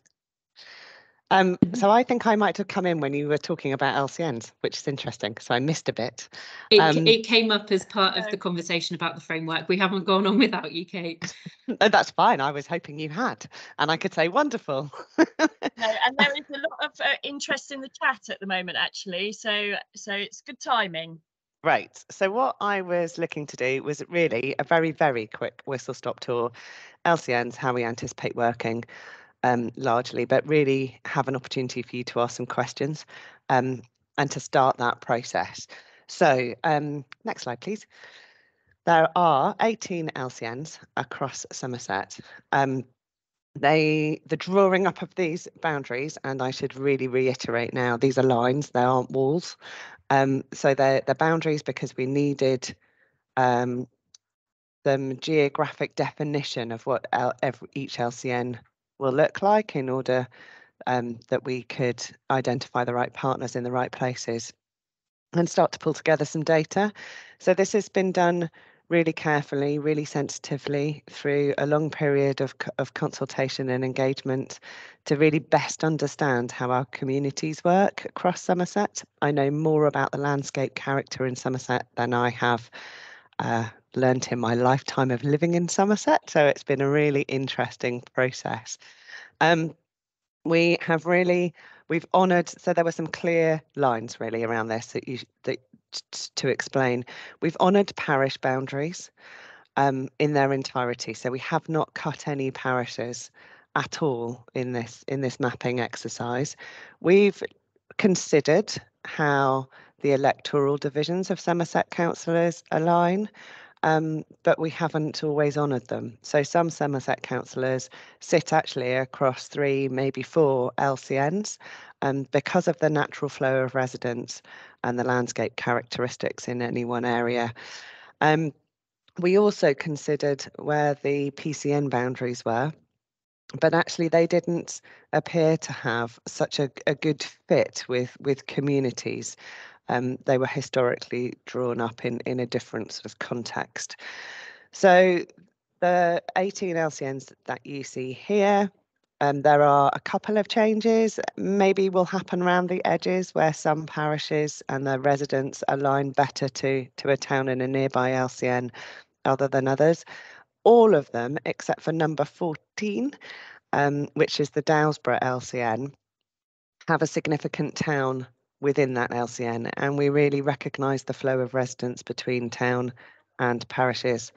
Um, so I think I might have come in when you were talking about LCNs, which is interesting. So I missed a bit. It, um, it came up as part of the conversation about the framework. We haven't gone on without you, Kate. no, that's fine. I was hoping you had, and I could say wonderful. no, and there is a lot of uh, interest in the chat at the moment, actually. So, so it's good timing. Right. So what I was looking to do was really a very, very quick whistle stop tour. LCNs, how we anticipate working um, largely, but really have an opportunity for you to ask some questions um, and to start that process. So um, next slide, please. There are 18 LCNs across Somerset. Um, they the drawing up of these boundaries, and I should really reiterate now, these are lines, they aren't walls. Um, so they're, they're boundaries because we needed um, some geographic definition of what L, every, each LCN will look like in order um, that we could identify the right partners in the right places and start to pull together some data. So this has been done really carefully, really sensitively through a long period of, of consultation and engagement to really best understand how our communities work across Somerset. I know more about the landscape character in Somerset than I have uh, learned in my lifetime of living in Somerset. So it's been a really interesting process. Um, we have really we've honoured. So there were some clear lines really around this that you that to explain. We've honoured parish boundaries um, in their entirety. So we have not cut any parishes at all in this in this mapping exercise. We've considered how the electoral divisions of Somerset councillors align um, but we haven't always honoured them. So some Somerset councillors sit actually across three, maybe four LCNs, um, because of the natural flow of residents and the landscape characteristics in any one area. Um, we also considered where the PCN boundaries were, but actually they didn't appear to have such a, a good fit with, with communities um, they were historically drawn up in, in a different sort of context. So the 18 LCNs that you see here, um, there are a couple of changes, maybe will happen around the edges where some parishes and their residents align better to, to a town in a nearby LCN other than others. All of them, except for number 14, um, which is the Dowsborough LCN, have a significant town within that LCN, and we really recognise the flow of residents between town and parishes.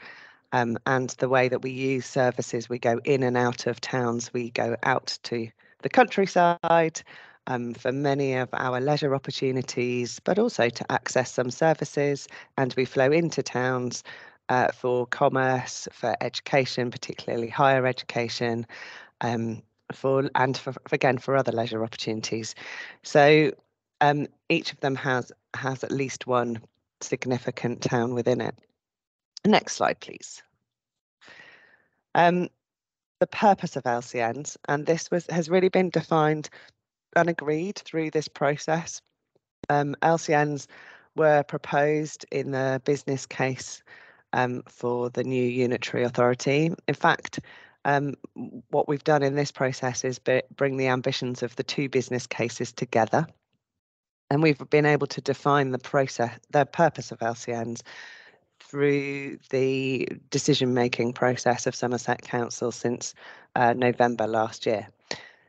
Um, and the way that we use services, we go in and out of towns, we go out to the countryside um, for many of our leisure opportunities, but also to access some services, and we flow into towns uh, for commerce, for education, particularly higher education, um, for and for, again for other leisure opportunities. So um, each of them has has at least one significant town within it. Next slide, please. Um, the purpose of LCNs, and this was has really been defined and agreed through this process. Um, LCNs were proposed in the business case um, for the new unitary authority. In fact, um, what we've done in this process is bring the ambitions of the two business cases together and we've been able to define the process, the purpose of LCNs through the decision making process of Somerset Council since uh, November last year.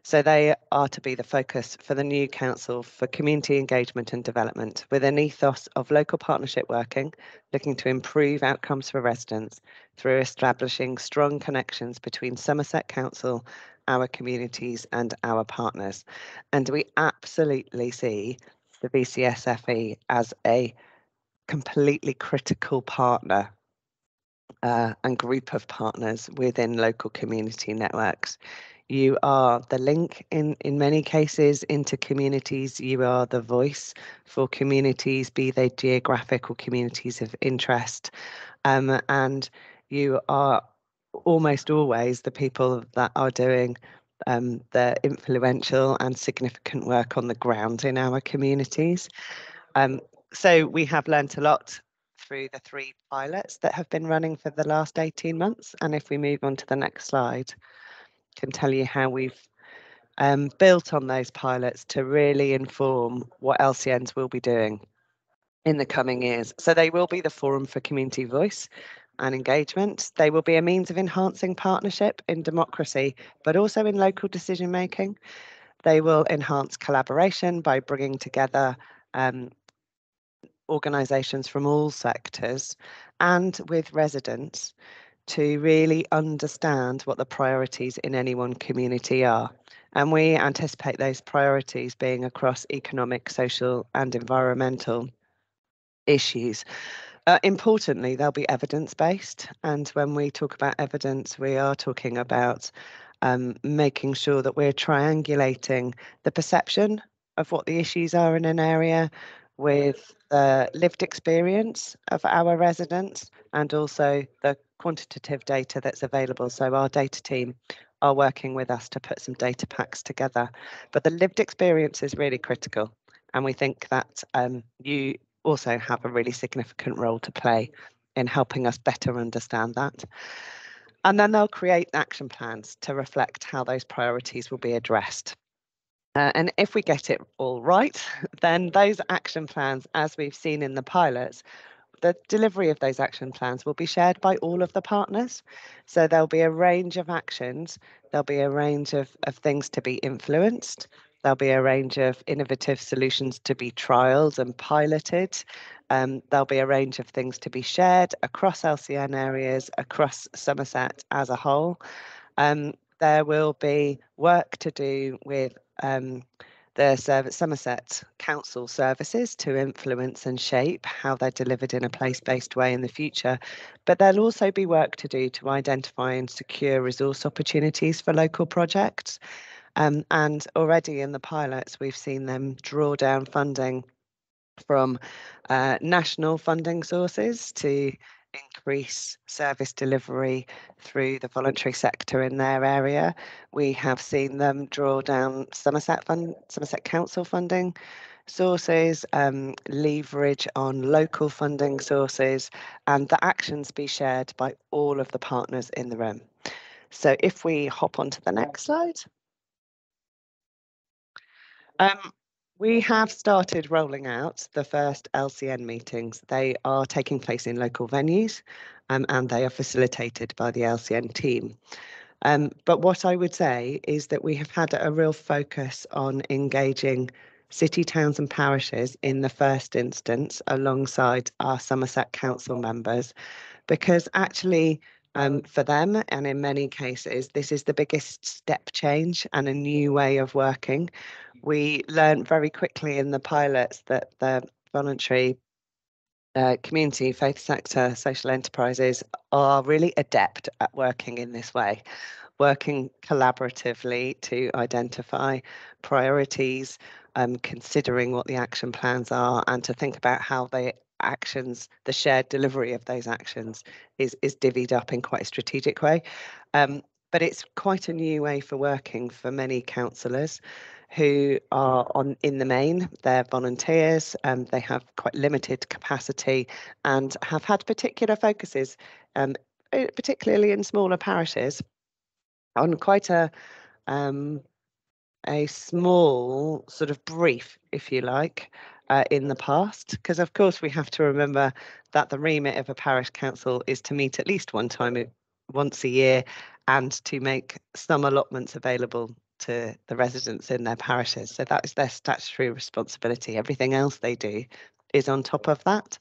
So they are to be the focus for the new council for community engagement and development with an ethos of local partnership working, looking to improve outcomes for residents through establishing strong connections between Somerset Council, our communities and our partners. And we absolutely see the VCSFE as a completely critical partner uh, and group of partners within local community networks. You are the link in, in many cases into communities. You are the voice for communities, be they geographic or communities of interest. Um, and you are almost always the people that are doing um, the influential and significant work on the ground in our communities. Um, so we have learnt a lot through the three pilots that have been running for the last 18 months. And if we move on to the next slide can tell you how we've um, built on those pilots to really inform what LCNs will be doing in the coming years. So they will be the forum for community voice and engagement. They will be a means of enhancing partnership in democracy, but also in local decision making. They will enhance collaboration by bringing together um, organisations from all sectors and with residents to really understand what the priorities in any one community are. And we anticipate those priorities being across economic, social, and environmental issues. Uh, importantly, they'll be evidence based. And when we talk about evidence, we are talking about um, making sure that we're triangulating the perception of what the issues are in an area with the lived experience of our residents and also the quantitative data that's available. So our data team are working with us to put some data packs together. But the lived experience is really critical. And we think that um, you also have a really significant role to play in helping us better understand that. And then they'll create action plans to reflect how those priorities will be addressed. Uh, and if we get it all right, then those action plans, as we've seen in the pilots, the delivery of those action plans will be shared by all of the partners. So there'll be a range of actions, there'll be a range of, of things to be influenced, there'll be a range of innovative solutions to be trialed and piloted. Um, there'll be a range of things to be shared across LCN areas, across Somerset as a whole. Um, there will be work to do with um, the service, Somerset Council services to influence and shape how they're delivered in a place-based way in the future. But there'll also be work to do to identify and secure resource opportunities for local projects. Um, and already in the pilots, we've seen them draw down funding from uh, national funding sources to increase service delivery through the voluntary sector in their area. We have seen them draw down Somerset Fund, Somerset Council funding sources, um, leverage on local funding sources, and the actions be shared by all of the partners in the room. So if we hop on to the next slide. Um, we have started rolling out the first LCN meetings. They are taking place in local venues um, and they are facilitated by the LCN team. Um, but what I would say is that we have had a real focus on engaging city, towns and parishes in the first instance alongside our Somerset Council members because actually um, for them and in many cases this is the biggest step change and a new way of working we learned very quickly in the pilots that the voluntary uh, community, faith sector, social enterprises are really adept at working in this way, working collaboratively to identify priorities, um, considering what the action plans are, and to think about how the actions, the shared delivery of those actions is, is divvied up in quite a strategic way. Um, but it's quite a new way for working for many councillors who are on in the main they're volunteers and they have quite limited capacity and have had particular focuses um, eh, particularly in smaller parishes on quite a um, a small sort of brief if you like uh, in the past because of course we have to remember that the remit of a parish council is to meet at least one time once a year and to make some allotments available to the residents in their parishes. So that is their statutory responsibility. Everything else they do is on top of that.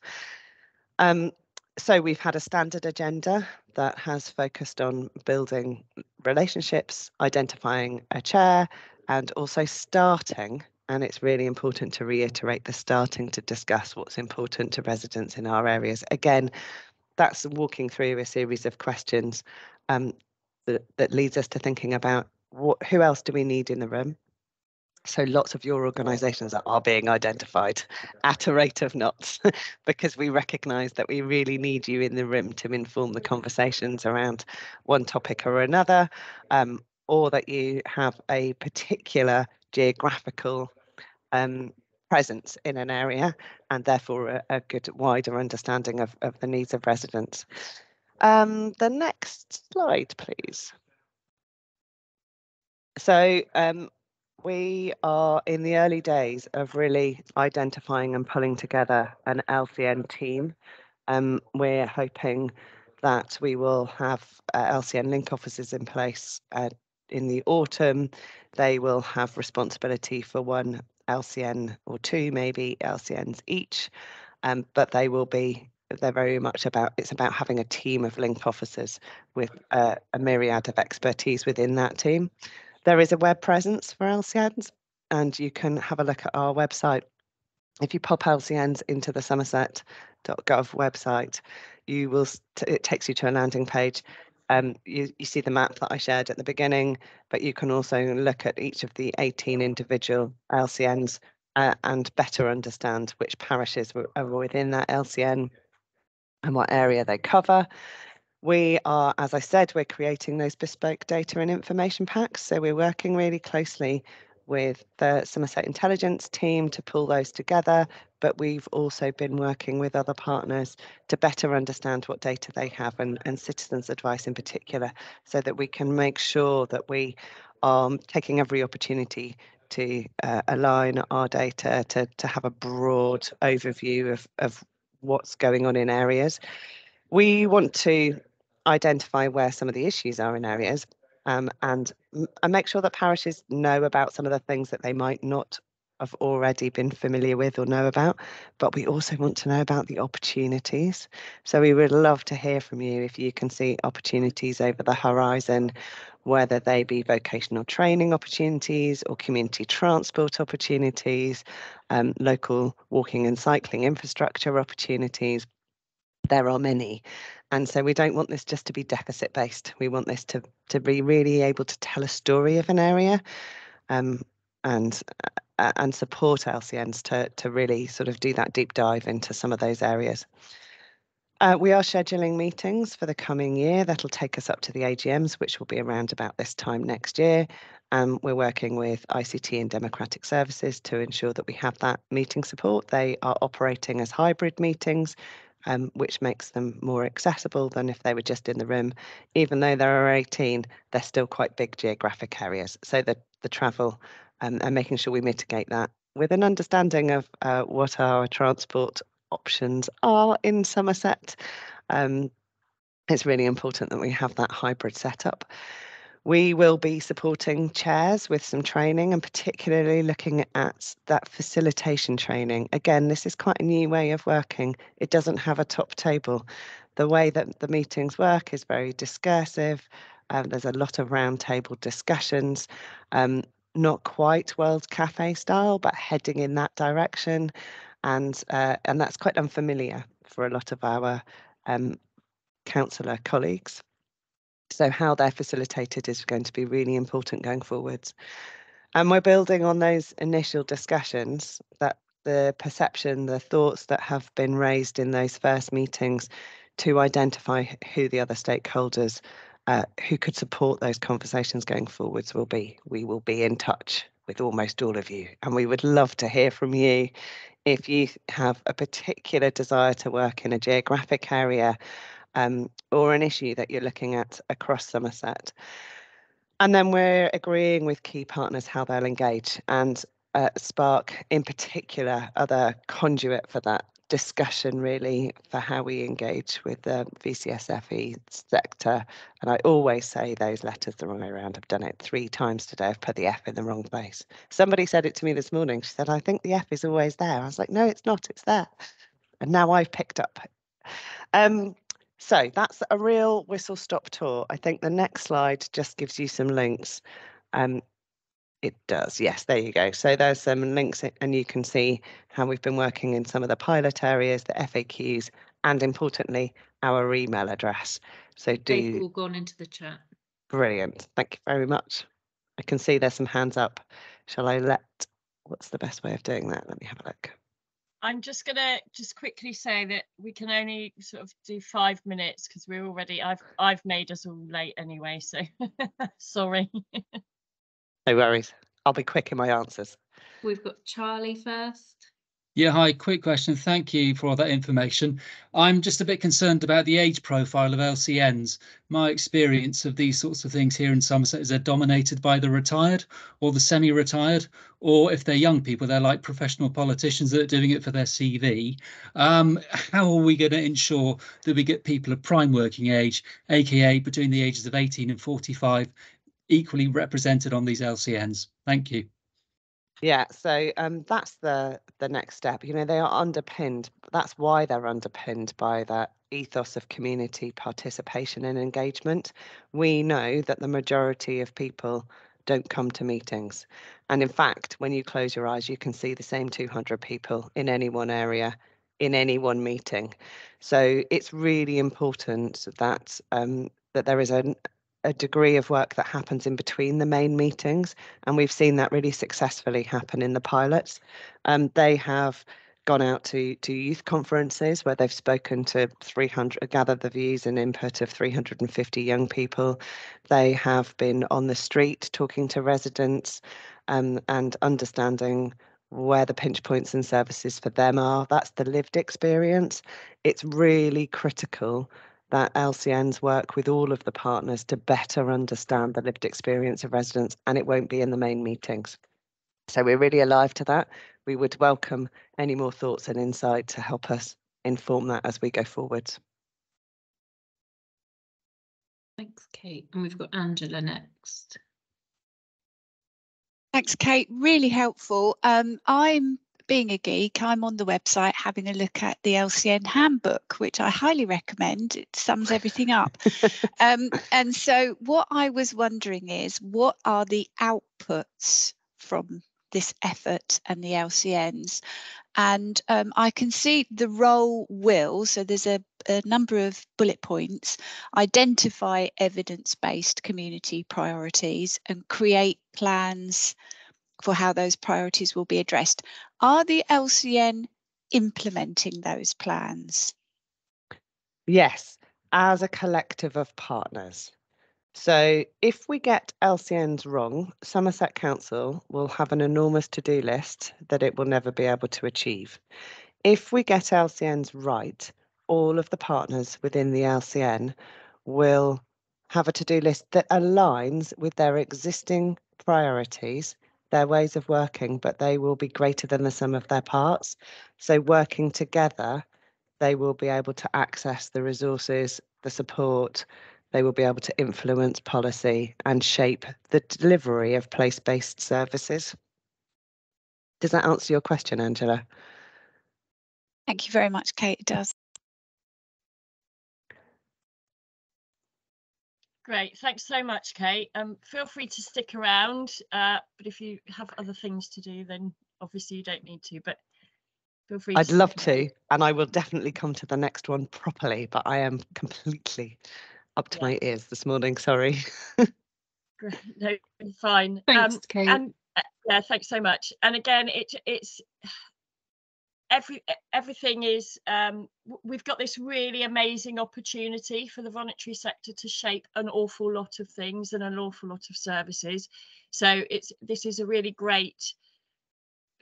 Um, so we've had a standard agenda that has focused on building relationships, identifying a chair, and also starting. And it's really important to reiterate the starting to discuss what's important to residents in our areas. Again, that's walking through a series of questions um, that, that leads us to thinking about what, who else do we need in the room? So lots of your organisations are being identified at a rate of knots because we recognise that we really need you in the room to inform the conversations around one topic or another, um, or that you have a particular geographical um, presence in an area and therefore a, a good wider understanding of, of the needs of residents. Um, the next slide, please. So um, we are in the early days of really identifying and pulling together an LCN team. Um, we're hoping that we will have uh, LCN link officers in place uh, in the autumn. They will have responsibility for one LCN or two, maybe LCNs each, um, but they will be they're very much about it's about having a team of link officers with uh, a myriad of expertise within that team. There is a web presence for LCNs, and you can have a look at our website. If you pop LCNs into the somerset.gov website, you will it takes you to a landing page. Um, you, you see the map that I shared at the beginning, but you can also look at each of the 18 individual LCNs uh, and better understand which parishes are within that LCN and what area they cover. We are, as I said, we're creating those bespoke data and information packs. So we're working really closely with the Somerset Intelligence team to pull those together, but we've also been working with other partners to better understand what data they have and, and citizens' advice in particular, so that we can make sure that we are taking every opportunity to uh, align our data to, to have a broad overview of, of what's going on in areas. We want to identify where some of the issues are in areas um, and, and make sure that parishes know about some of the things that they might not have already been familiar with or know about, but we also want to know about the opportunities. So we would love to hear from you if you can see opportunities over the horizon, whether they be vocational training opportunities or community transport opportunities, um, local walking and cycling infrastructure opportunities. There are many. And so we don't want this just to be deficit based. We want this to, to be really able to tell a story of an area um, and uh, and support LCNs to, to really sort of do that deep dive into some of those areas. Uh, we are scheduling meetings for the coming year. That'll take us up to the AGMs, which will be around about this time next year. Um, we're working with ICT and Democratic Services to ensure that we have that meeting support. They are operating as hybrid meetings, um, which makes them more accessible than if they were just in the room. Even though there are 18, they're still quite big geographic areas. So the, the travel um, and making sure we mitigate that with an understanding of uh, what our transport options are in Somerset. Um, it's really important that we have that hybrid setup. We will be supporting chairs with some training and particularly looking at that facilitation training. Again, this is quite a new way of working. It doesn't have a top table. The way that the meetings work is very discursive. Um, there's a lot of roundtable discussions, um, not quite World Cafe style, but heading in that direction. And, uh, and that's quite unfamiliar for a lot of our um, councillor colleagues. So how they're facilitated is going to be really important going forwards. And we're building on those initial discussions that the perception, the thoughts that have been raised in those first meetings to identify who the other stakeholders uh, who could support those conversations going forwards will be. We will be in touch with almost all of you, and we would love to hear from you if you have a particular desire to work in a geographic area um, or an issue that you're looking at across Somerset. And then we're agreeing with key partners how they'll engage and uh, Spark in particular are the conduit for that discussion really for how we engage with the VCSFE sector. And I always say those letters the wrong way around. I've done it three times today. I've put the F in the wrong place. Somebody said it to me this morning. She said, I think the F is always there. I was like, no, it's not, it's there. And now I've picked up. Um, so that's a real whistle stop tour. I think the next slide just gives you some links. Um, it does, yes, there you go. So there's some links and you can see how we've been working in some of the pilot areas, the FAQs, and importantly, our email address. So do They've all gone into the chat. brilliant. Thank you very much. I can see there's some hands up. Shall I let, what's the best way of doing that? Let me have a look. I'm just gonna just quickly say that we can only sort of do five minutes because we're already I've I've made us all late anyway, so sorry. No worries. I'll be quick in my answers. We've got Charlie first. Yeah, hi, quick question. Thank you for all that information. I'm just a bit concerned about the age profile of LCNs. My experience of these sorts of things here in Somerset is they're dominated by the retired or the semi-retired, or if they're young people, they're like professional politicians that are doing it for their CV. Um, how are we going to ensure that we get people of prime working age, aka between the ages of 18 and 45, equally represented on these LCNs? Thank you. Yeah, so um, that's the the next step. You know, they are underpinned. That's why they're underpinned by that ethos of community participation and engagement. We know that the majority of people don't come to meetings, and in fact, when you close your eyes, you can see the same 200 people in any one area in any one meeting. So it's really important that um, that there is an, a degree of work that happens in between the main meetings, and we've seen that really successfully happen in the pilots. Um, they have gone out to to youth conferences where they've spoken to 300 gathered the views and input of 350 young people. They have been on the street talking to residents um, and understanding where the pinch points and services for them are. That's the lived experience. It's really critical that LCNs work with all of the partners to better understand the lived experience of residents, and it won't be in the main meetings. So we're really alive to that. We would welcome any more thoughts and insight to help us inform that as we go forward. Thanks, Kate. And we've got Angela next. Thanks, Kate. Really helpful. Um, I'm being a geek, I'm on the website having a look at the LCN handbook, which I highly recommend. It sums everything up. um, and so, what I was wondering is what are the outputs from this effort and the LCNs? And um, I can see the role will, so there's a, a number of bullet points, identify evidence based community priorities and create plans for how those priorities will be addressed. Are the LCN implementing those plans? Yes, as a collective of partners. So if we get LCNs wrong, Somerset Council will have an enormous to-do list that it will never be able to achieve. If we get LCNs right, all of the partners within the LCN will have a to-do list that aligns with their existing priorities their ways of working, but they will be greater than the sum of their parts. So, working together, they will be able to access the resources, the support, they will be able to influence policy and shape the delivery of place based services. Does that answer your question, Angela? Thank you very much, Kate. It does. Great, thanks so much, Kate. Um, feel free to stick around, uh, but if you have other things to do, then obviously you don't need to, but feel free. I'd to love stick around. to, and I will definitely come to the next one properly, but I am completely up to Yeah. my ears this morning, sorry. Great, no, fine. Thanks, um, Kate. And uh, yeah, thanks so much. And again, it it's every everything is um we've got this really amazing opportunity for the voluntary sector to shape an awful lot of things and an awful lot of services. So it's this is a really great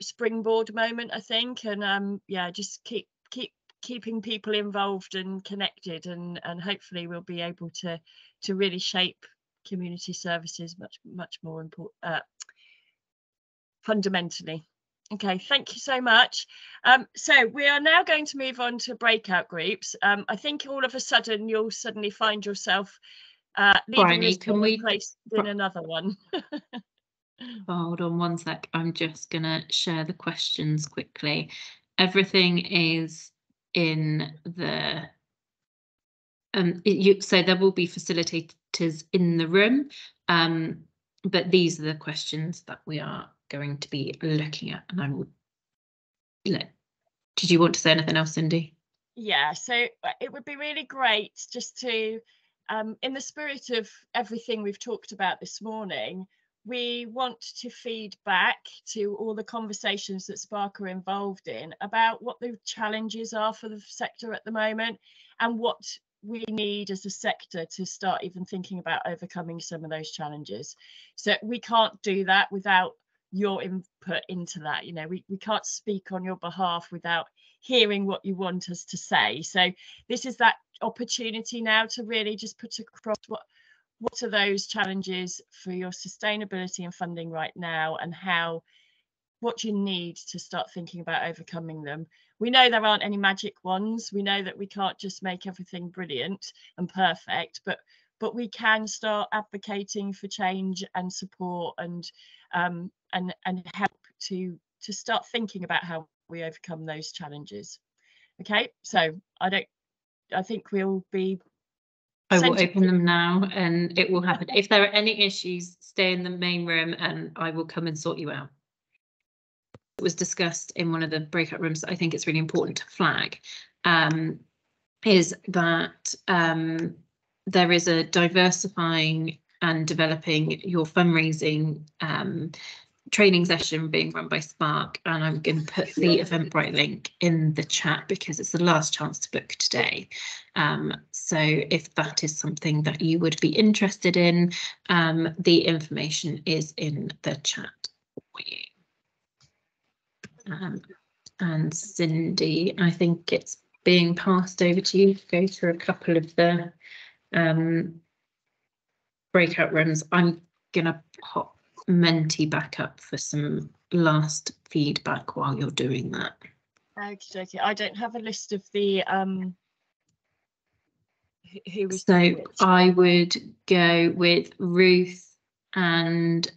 springboard moment, I think. And um yeah, just keep keep keeping people involved and connected and and hopefully we'll be able to to really shape community services much much more important uh, fundamentally Okay, thank you so much. Um, so we are now going to move on to breakout groups. Um, I think all of a sudden you'll suddenly find yourself uh, leaving Bryony, can we- and placed in another one. Hold on one sec. I'm just gonna share the questions quickly. Everything is in the um it- you so there will be facilitators in the room. Um, but these are the questions that we are going to be looking at and I will let did you want to say anything else, Cindy? Yeah, so uh, it would be really great just to, um, in the spirit of everything we've talked about this morning, we want to feed back to all the conversations that Spark are involved in about what the challenges are for the sector at the moment and what we need as a sector to start even thinking about overcoming some of those challenges. So we can't do that without your input into that. You know, we, we can't speak on your behalf without hearing what you want us to say. So this is that opportunity now to really just put across what what are those challenges for your sustainability and funding right now and how what you need to start thinking about overcoming them. We know there aren't any magic ones. We know that we can't just make everything brilliant and perfect, but but we can start advocating for change and support and um, and and help to to start thinking about how we overcome those challenges. Okay, so I don't. I think we'll be. I will open them now and it will happen. If there are any issues, stay in the main room and I will come and sort you out. It was discussed in one of the breakout rooms. that I think it's really important to flag. Um, is that um, there is a diversifying and developing your fundraising um, training session being run by Spark, and I'm going to put the Eventbrite link in the chat because it's the last chance to book today. Um, so if that is something that you would be interested in, um, the information is in the chat for you. Um, and Cindy, I think it's being passed over to you to go through a couple of the um, breakout rooms. I'm gonna pop Menti back up for some last feedback while you're doing that. Okay, okay. I don't have a list of the um. who- was So. I would go with Ruth and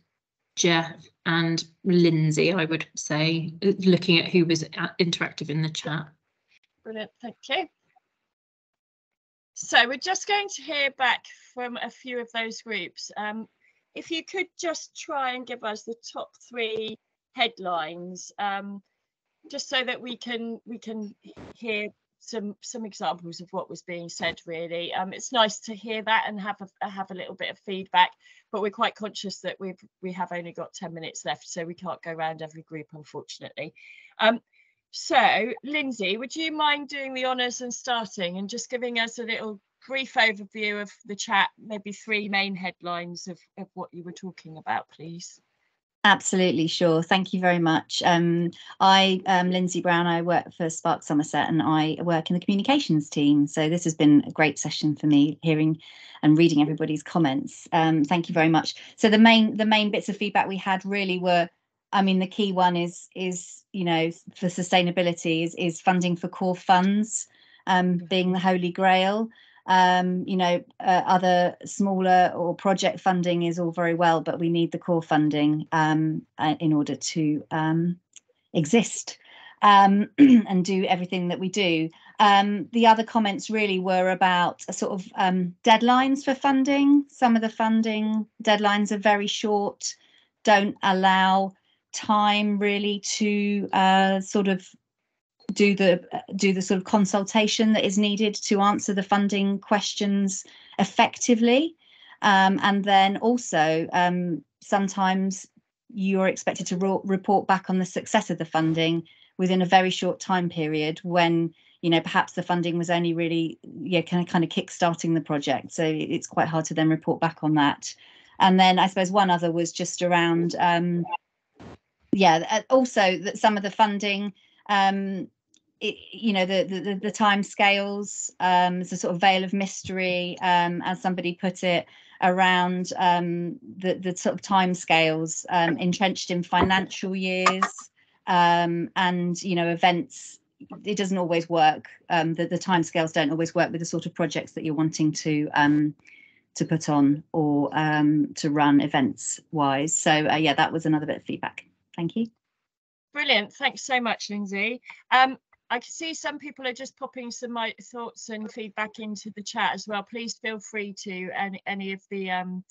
Jeff and Lindsay, I would say, uh, looking at who was interactive in the chat. Brilliant, thank you. So we're just going to hear back from a few of those groups. Um, if you could just try and give us the top three headlines, um, just so that we can we can hear some some examples of what was being said. Really, um, it's nice to hear that and have a have a little bit of feedback. But we're quite conscious that we've we have only got ten minutes left, so we can't go around every group, unfortunately. Um, so, Lindsay, would you mind doing the honours and starting and just giving us a little brief overview of the chat, maybe three main headlines of, of what you were talking about, please? Absolutely, sure. Thank you very much. Um, I am Lindsay Brown. I work for Spark Somerset and I work in the communications team. So this has been a great session for me, hearing and reading everybody's comments. Um, thank you very much. So the main the main bits of feedback we had really were, I mean, the key one is is you know for sustainability is is funding for core funds um, being the holy grail um, you know, uh, other smaller or project funding is all very well, but we need the core funding um, uh, in order to um, exist um, and do everything that we do. Um, the other comments really were about a sort of um, deadlines for funding. Some of the funding deadlines are very short, don't allow time really to uh, sort of do the do the sort of consultation that is needed to answer the funding questions effectively. Um, and then also um, sometimes you're expected to ro- report back on the success of the funding within a very short time period when you know perhaps the funding was only really yeah kind of kind of kick-starting the project. So it's quite hard to then report back on that. And then i suppose one other was just around um yeah also that some of the funding um it, you know the the, the time scales um it's a sort of veil of mystery um as somebody put it around um the the sort of time scales um entrenched in financial years um, and you know events it doesn't always work um, the, the timescales don't always work with the sort of projects that you're wanting to um, to put on or um, to run events wise so uh, yeah that was another bit of feedback thank you Brilliant. Thanks so much, Lindsay. Um, I can see some people are just popping some my thoughts and feedback into the chat as well. Please feel free to any, any of the um,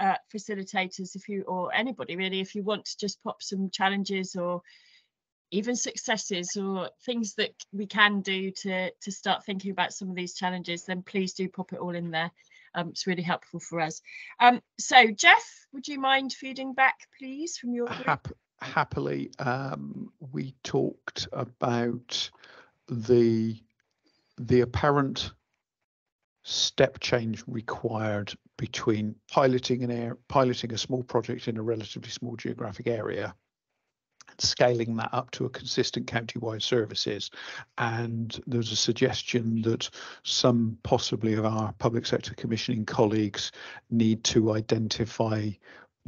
uh, facilitators if you or anybody really if you want to just pop some challenges or even successes or things that we can do to to start thinking about some of these challenges then please do pop it all in there um, it's really helpful for us um, so jeff would you mind feeding back please from your group? Hap- happily um, we talked about the the apparent step change required between piloting an air piloting a small project in a relatively small geographic area and scaling that up to a consistent county-wide services. And there's a suggestion that some possibly of our public sector commissioning colleagues need to identify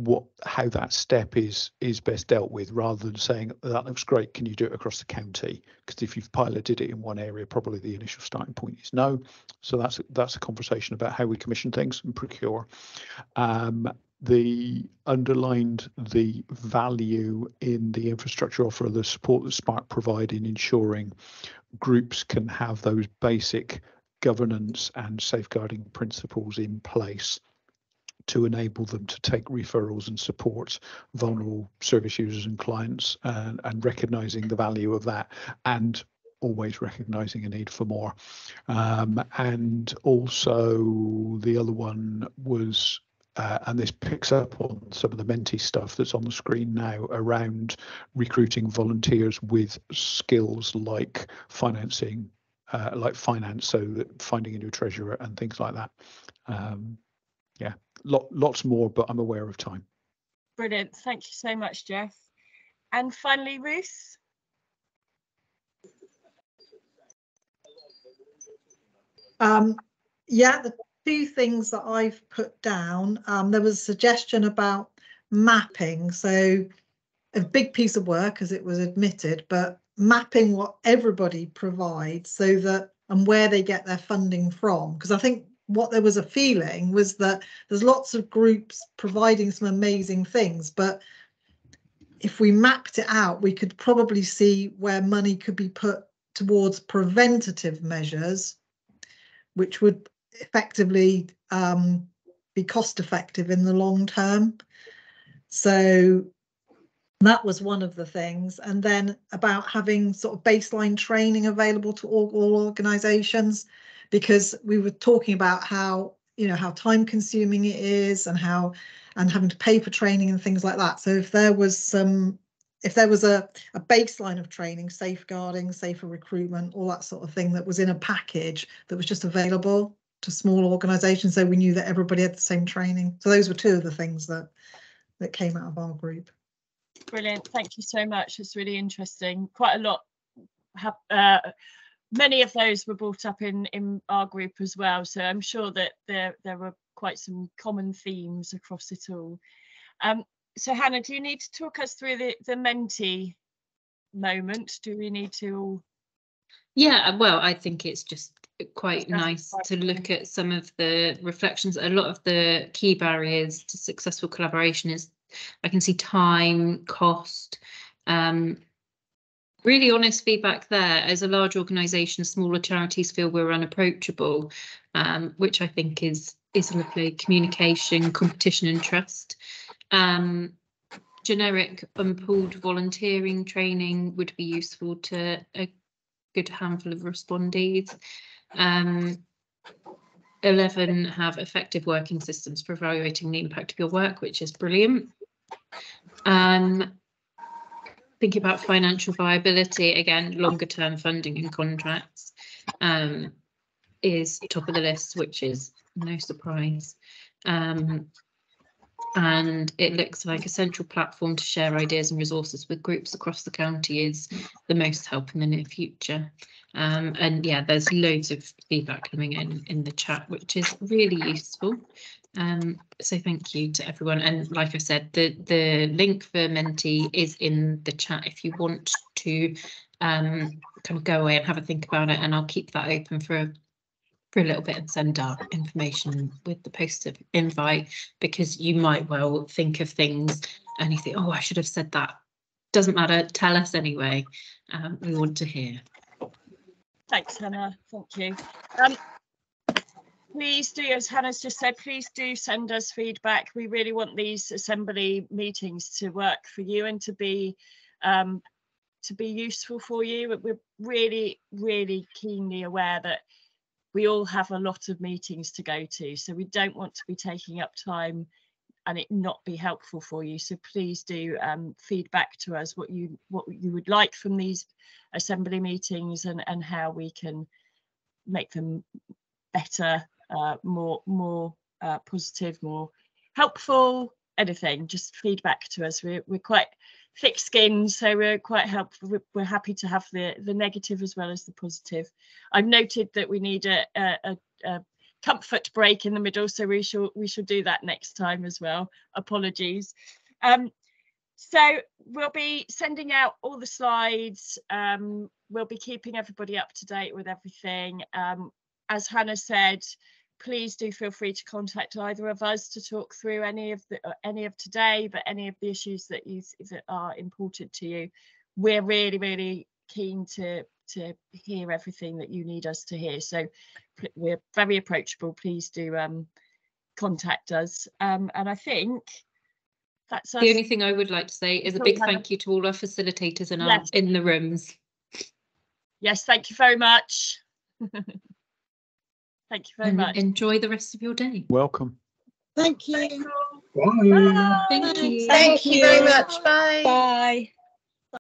what how that step is is best dealt with rather than saying that looks great can you do it across the county? Because if you've piloted it in one area probably the initial starting point is no. So that's that's a conversation about how we commission things and procure. Um, the underlined the value in the infrastructure offer the support that spark provide in ensuring groups can have those basic governance and safeguarding principles in place to enable them to take referrals and support vulnerable service users and clients and, and recognizing the value of that and always recognizing a need for more um, and also the other one was uh, and this picks up on some of the Menti stuff that's on the screen now around recruiting volunteers with skills like financing, uh, like finance, so finding a new treasurer and things like that. Um, yeah, lot, lots more, but I'm aware of time. Brilliant. Thank you so much, Jeff. And finally, Ruth. Um, yeah, the two things that I've put down, um, there was a suggestion about mapping. So a big piece of work, as it was admitted, but mapping what everybody provides so that and where they get their funding from. Because I think what there was a feeling was that there's lots of groups providing some amazing things, but if we mapped it out, we could probably see where money could be put towards preventative measures, which would effectively um, be cost effective in the long term. So that was one of the things. And then about having sort of baseline training available to all, all organizations because we were talking about how you know how time consuming it is and how and having to pay for training and things like that. So if there was some if there was a, a baseline of training safeguarding safer recruitment all that sort of thing that was in a package that was just available to small organizations so we knew that everybody had the same training. So those were two of the things that that came out of our group. Brilliant. Thank you so much. It's really interesting. Quite a lot have uh, many of those were brought up in in our group as well so i'm sure that there there were quite some common themes across it all. Um, so hannah do you need to talk us through the the menti moment? Do we need to all? Yeah well i think it's just quite nice to look at some of the reflections. A lot of the key barriers to successful collaboration is i can see time cost um, really honest feedback there. As a large organisation, smaller charities feel we're unapproachable, um, which I think is is lovely. Communication, competition, and trust. Um, generic unpooled volunteering training would be useful to a good handful of respondees. Um, 11 have effective working systems for evaluating the impact of your work, which is brilliant. Um, thinking about financial viability, again, longer term funding and contracts um, is top of the list, which is no surprise. Um, and it looks like a central platform to share ideas and resources with groups across the county is the most help in the near future. Um, and yeah, there's loads of feedback coming in in the chat, which is really useful. Um, so thank you to everyone. And like I said, the, the link for Menti is in the chat if you want to um, kind of go away and have a think about it. And I'll keep that open for a, for a little bit and send out information with the posted invite because you might well think of things and you think, oh, I should have said that. Doesn't matter. Tell us anyway. Um, we want to hear. Thanks, Hannah. Thank you. Um, please do, as Hannah's just said, please do send us feedback. We really want these assembly meetings to work for you and to be um, to be useful for you. We're really, really keenly aware that we all have a lot of meetings to go to, so we don't want to be taking up time and it not be helpful for you. So please do um, feedback to us what you what you would like from these assembly meetings and and how we can make them better, uh, more more uh, positive, more helpful. Anything, just feedback to us. We're we're quite thick-skinned, so we're quite helpful. We're, happy to have the the negative as well as the positive. I've noted that we need a, a, a, a comfort break in the middle so we shall we shall do that next time as well apologies um so we'll be sending out all the slides um we'll be keeping everybody up to date with everything um as hannah said please do feel free to contact either of us to talk through any of the uh, any of today but any of the issues that you that are important to you we're really really keen to to hear everything that you need us to hear. So we're very approachable. Please do um, contact us. Um, and I think that's the only thing I would like to say is a big thank you to all our facilitators in our yes. in the rooms. Yes, thank you very much. thank you very and much. Enjoy the rest of your day. Welcome. Thank you. Bye. Thank you. Thank you very much. Bye. Bye.